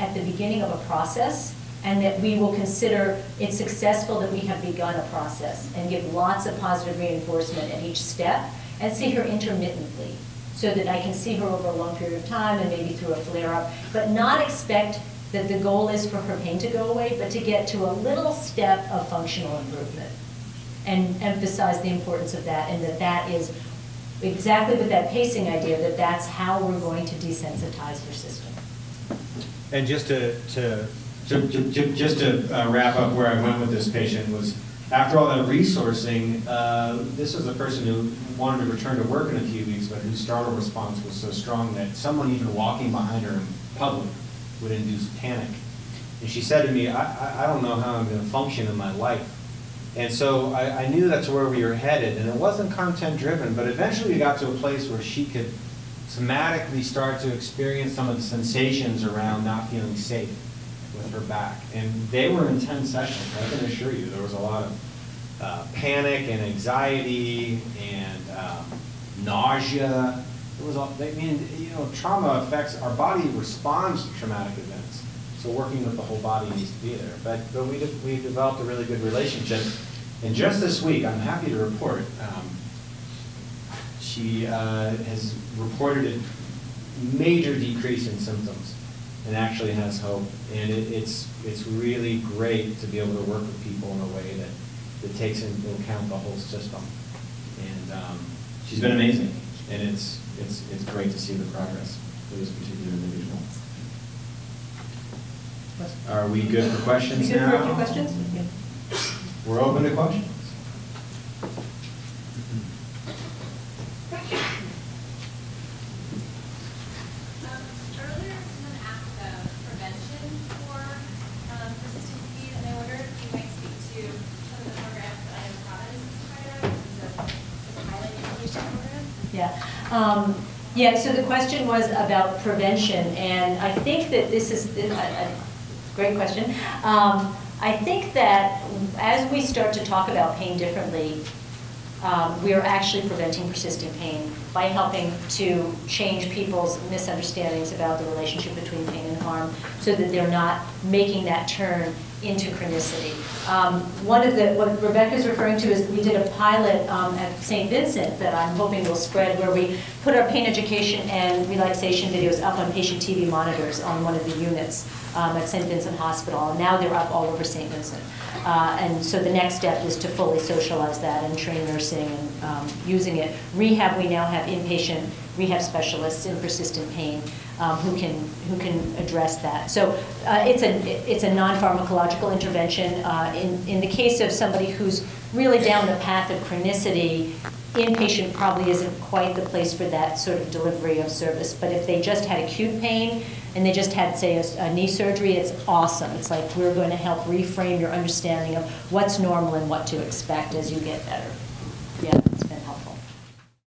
at the beginning of a process, and that we will consider it successful that we have begun a process, and give lots of positive reinforcement at each step, and see her intermittently, so that I can see her over a long period of time and maybe through a flare-up, but not expect that the goal is for her pain to go away, but to get to a little step of functional improvement. And emphasize the importance of that, and that that is exactly with that pacing idea, that that's how we're going to desensitize your system. And just to, to, to- to- to- just to uh, wrap up where I went with this patient was, after all that resourcing, uh, this was a person who wanted to return to work in a few weeks, but whose startle response was so strong that someone even walking behind her in public would induce panic. And she said to me, I, I, don't know how I'm gonna function in my life. And so I, I knew that's where we were headed, and it wasn't content-driven, but eventually we got to a place where she could somatically start to experience some of the sensations around not feeling safe with her back. And they were intense sessions, I can assure you. There was a lot of uh, panic and anxiety and um, nausea. It was, all- I mean, you know, trauma affects, our body responds to traumatic events. So working with the whole body needs to be there. But, but we, we developed a really good relationship. And just this week, I'm happy to report, um, she uh, has reported a major decrease in symptoms and actually has hope. And it, it's, it's really great to be able to work with people in a way that, that takes into account the whole system. And um, she's been amazing, and it's, it's, it's great to see the progress for this particular individual. Are we good for questions You now? for a few questions? We're open to questions. Um, Earlier, someone asked about prevention for um, persistent disease, and I wonder if you might speak to some of the programs that Idaho Providence is part of, in terms of the pilot inhalation program. Yeah. Um, Yeah, so the question was about prevention, and I think that this is, a a great question. Um, I think that as we start to talk about pain differently, um, we are actually preventing persistent pain by helping to change people's misunderstandings about the relationship between pain and harm so that they're not making that turn into chronicity. Um, One of the, what Rebecca's referring to is we did a pilot um, at St. Vincent that I'm hoping will spread where we put our pain education and relaxation videos up on patient TV monitors on one of the units um, at St. Vincent Hospital. And now they're up all over St. Vincent. Uh, And so the next step is to fully socialize that and train nursing and um, using it. Rehab, we now have inpatient rehab specialists in persistent pain um, who can, who can address that. So uh, it's a, it's a non-pharmacological intervention. Uh, In, in the case of somebody who's really down the path of chronicity, inpatient probably isn't quite the place for that sort of delivery of service. But if they just had acute pain and they just had, say, a knee surgery, it's awesome. It's like we're going to help reframe your understanding of what's normal and what to expect as you get better. Yeah.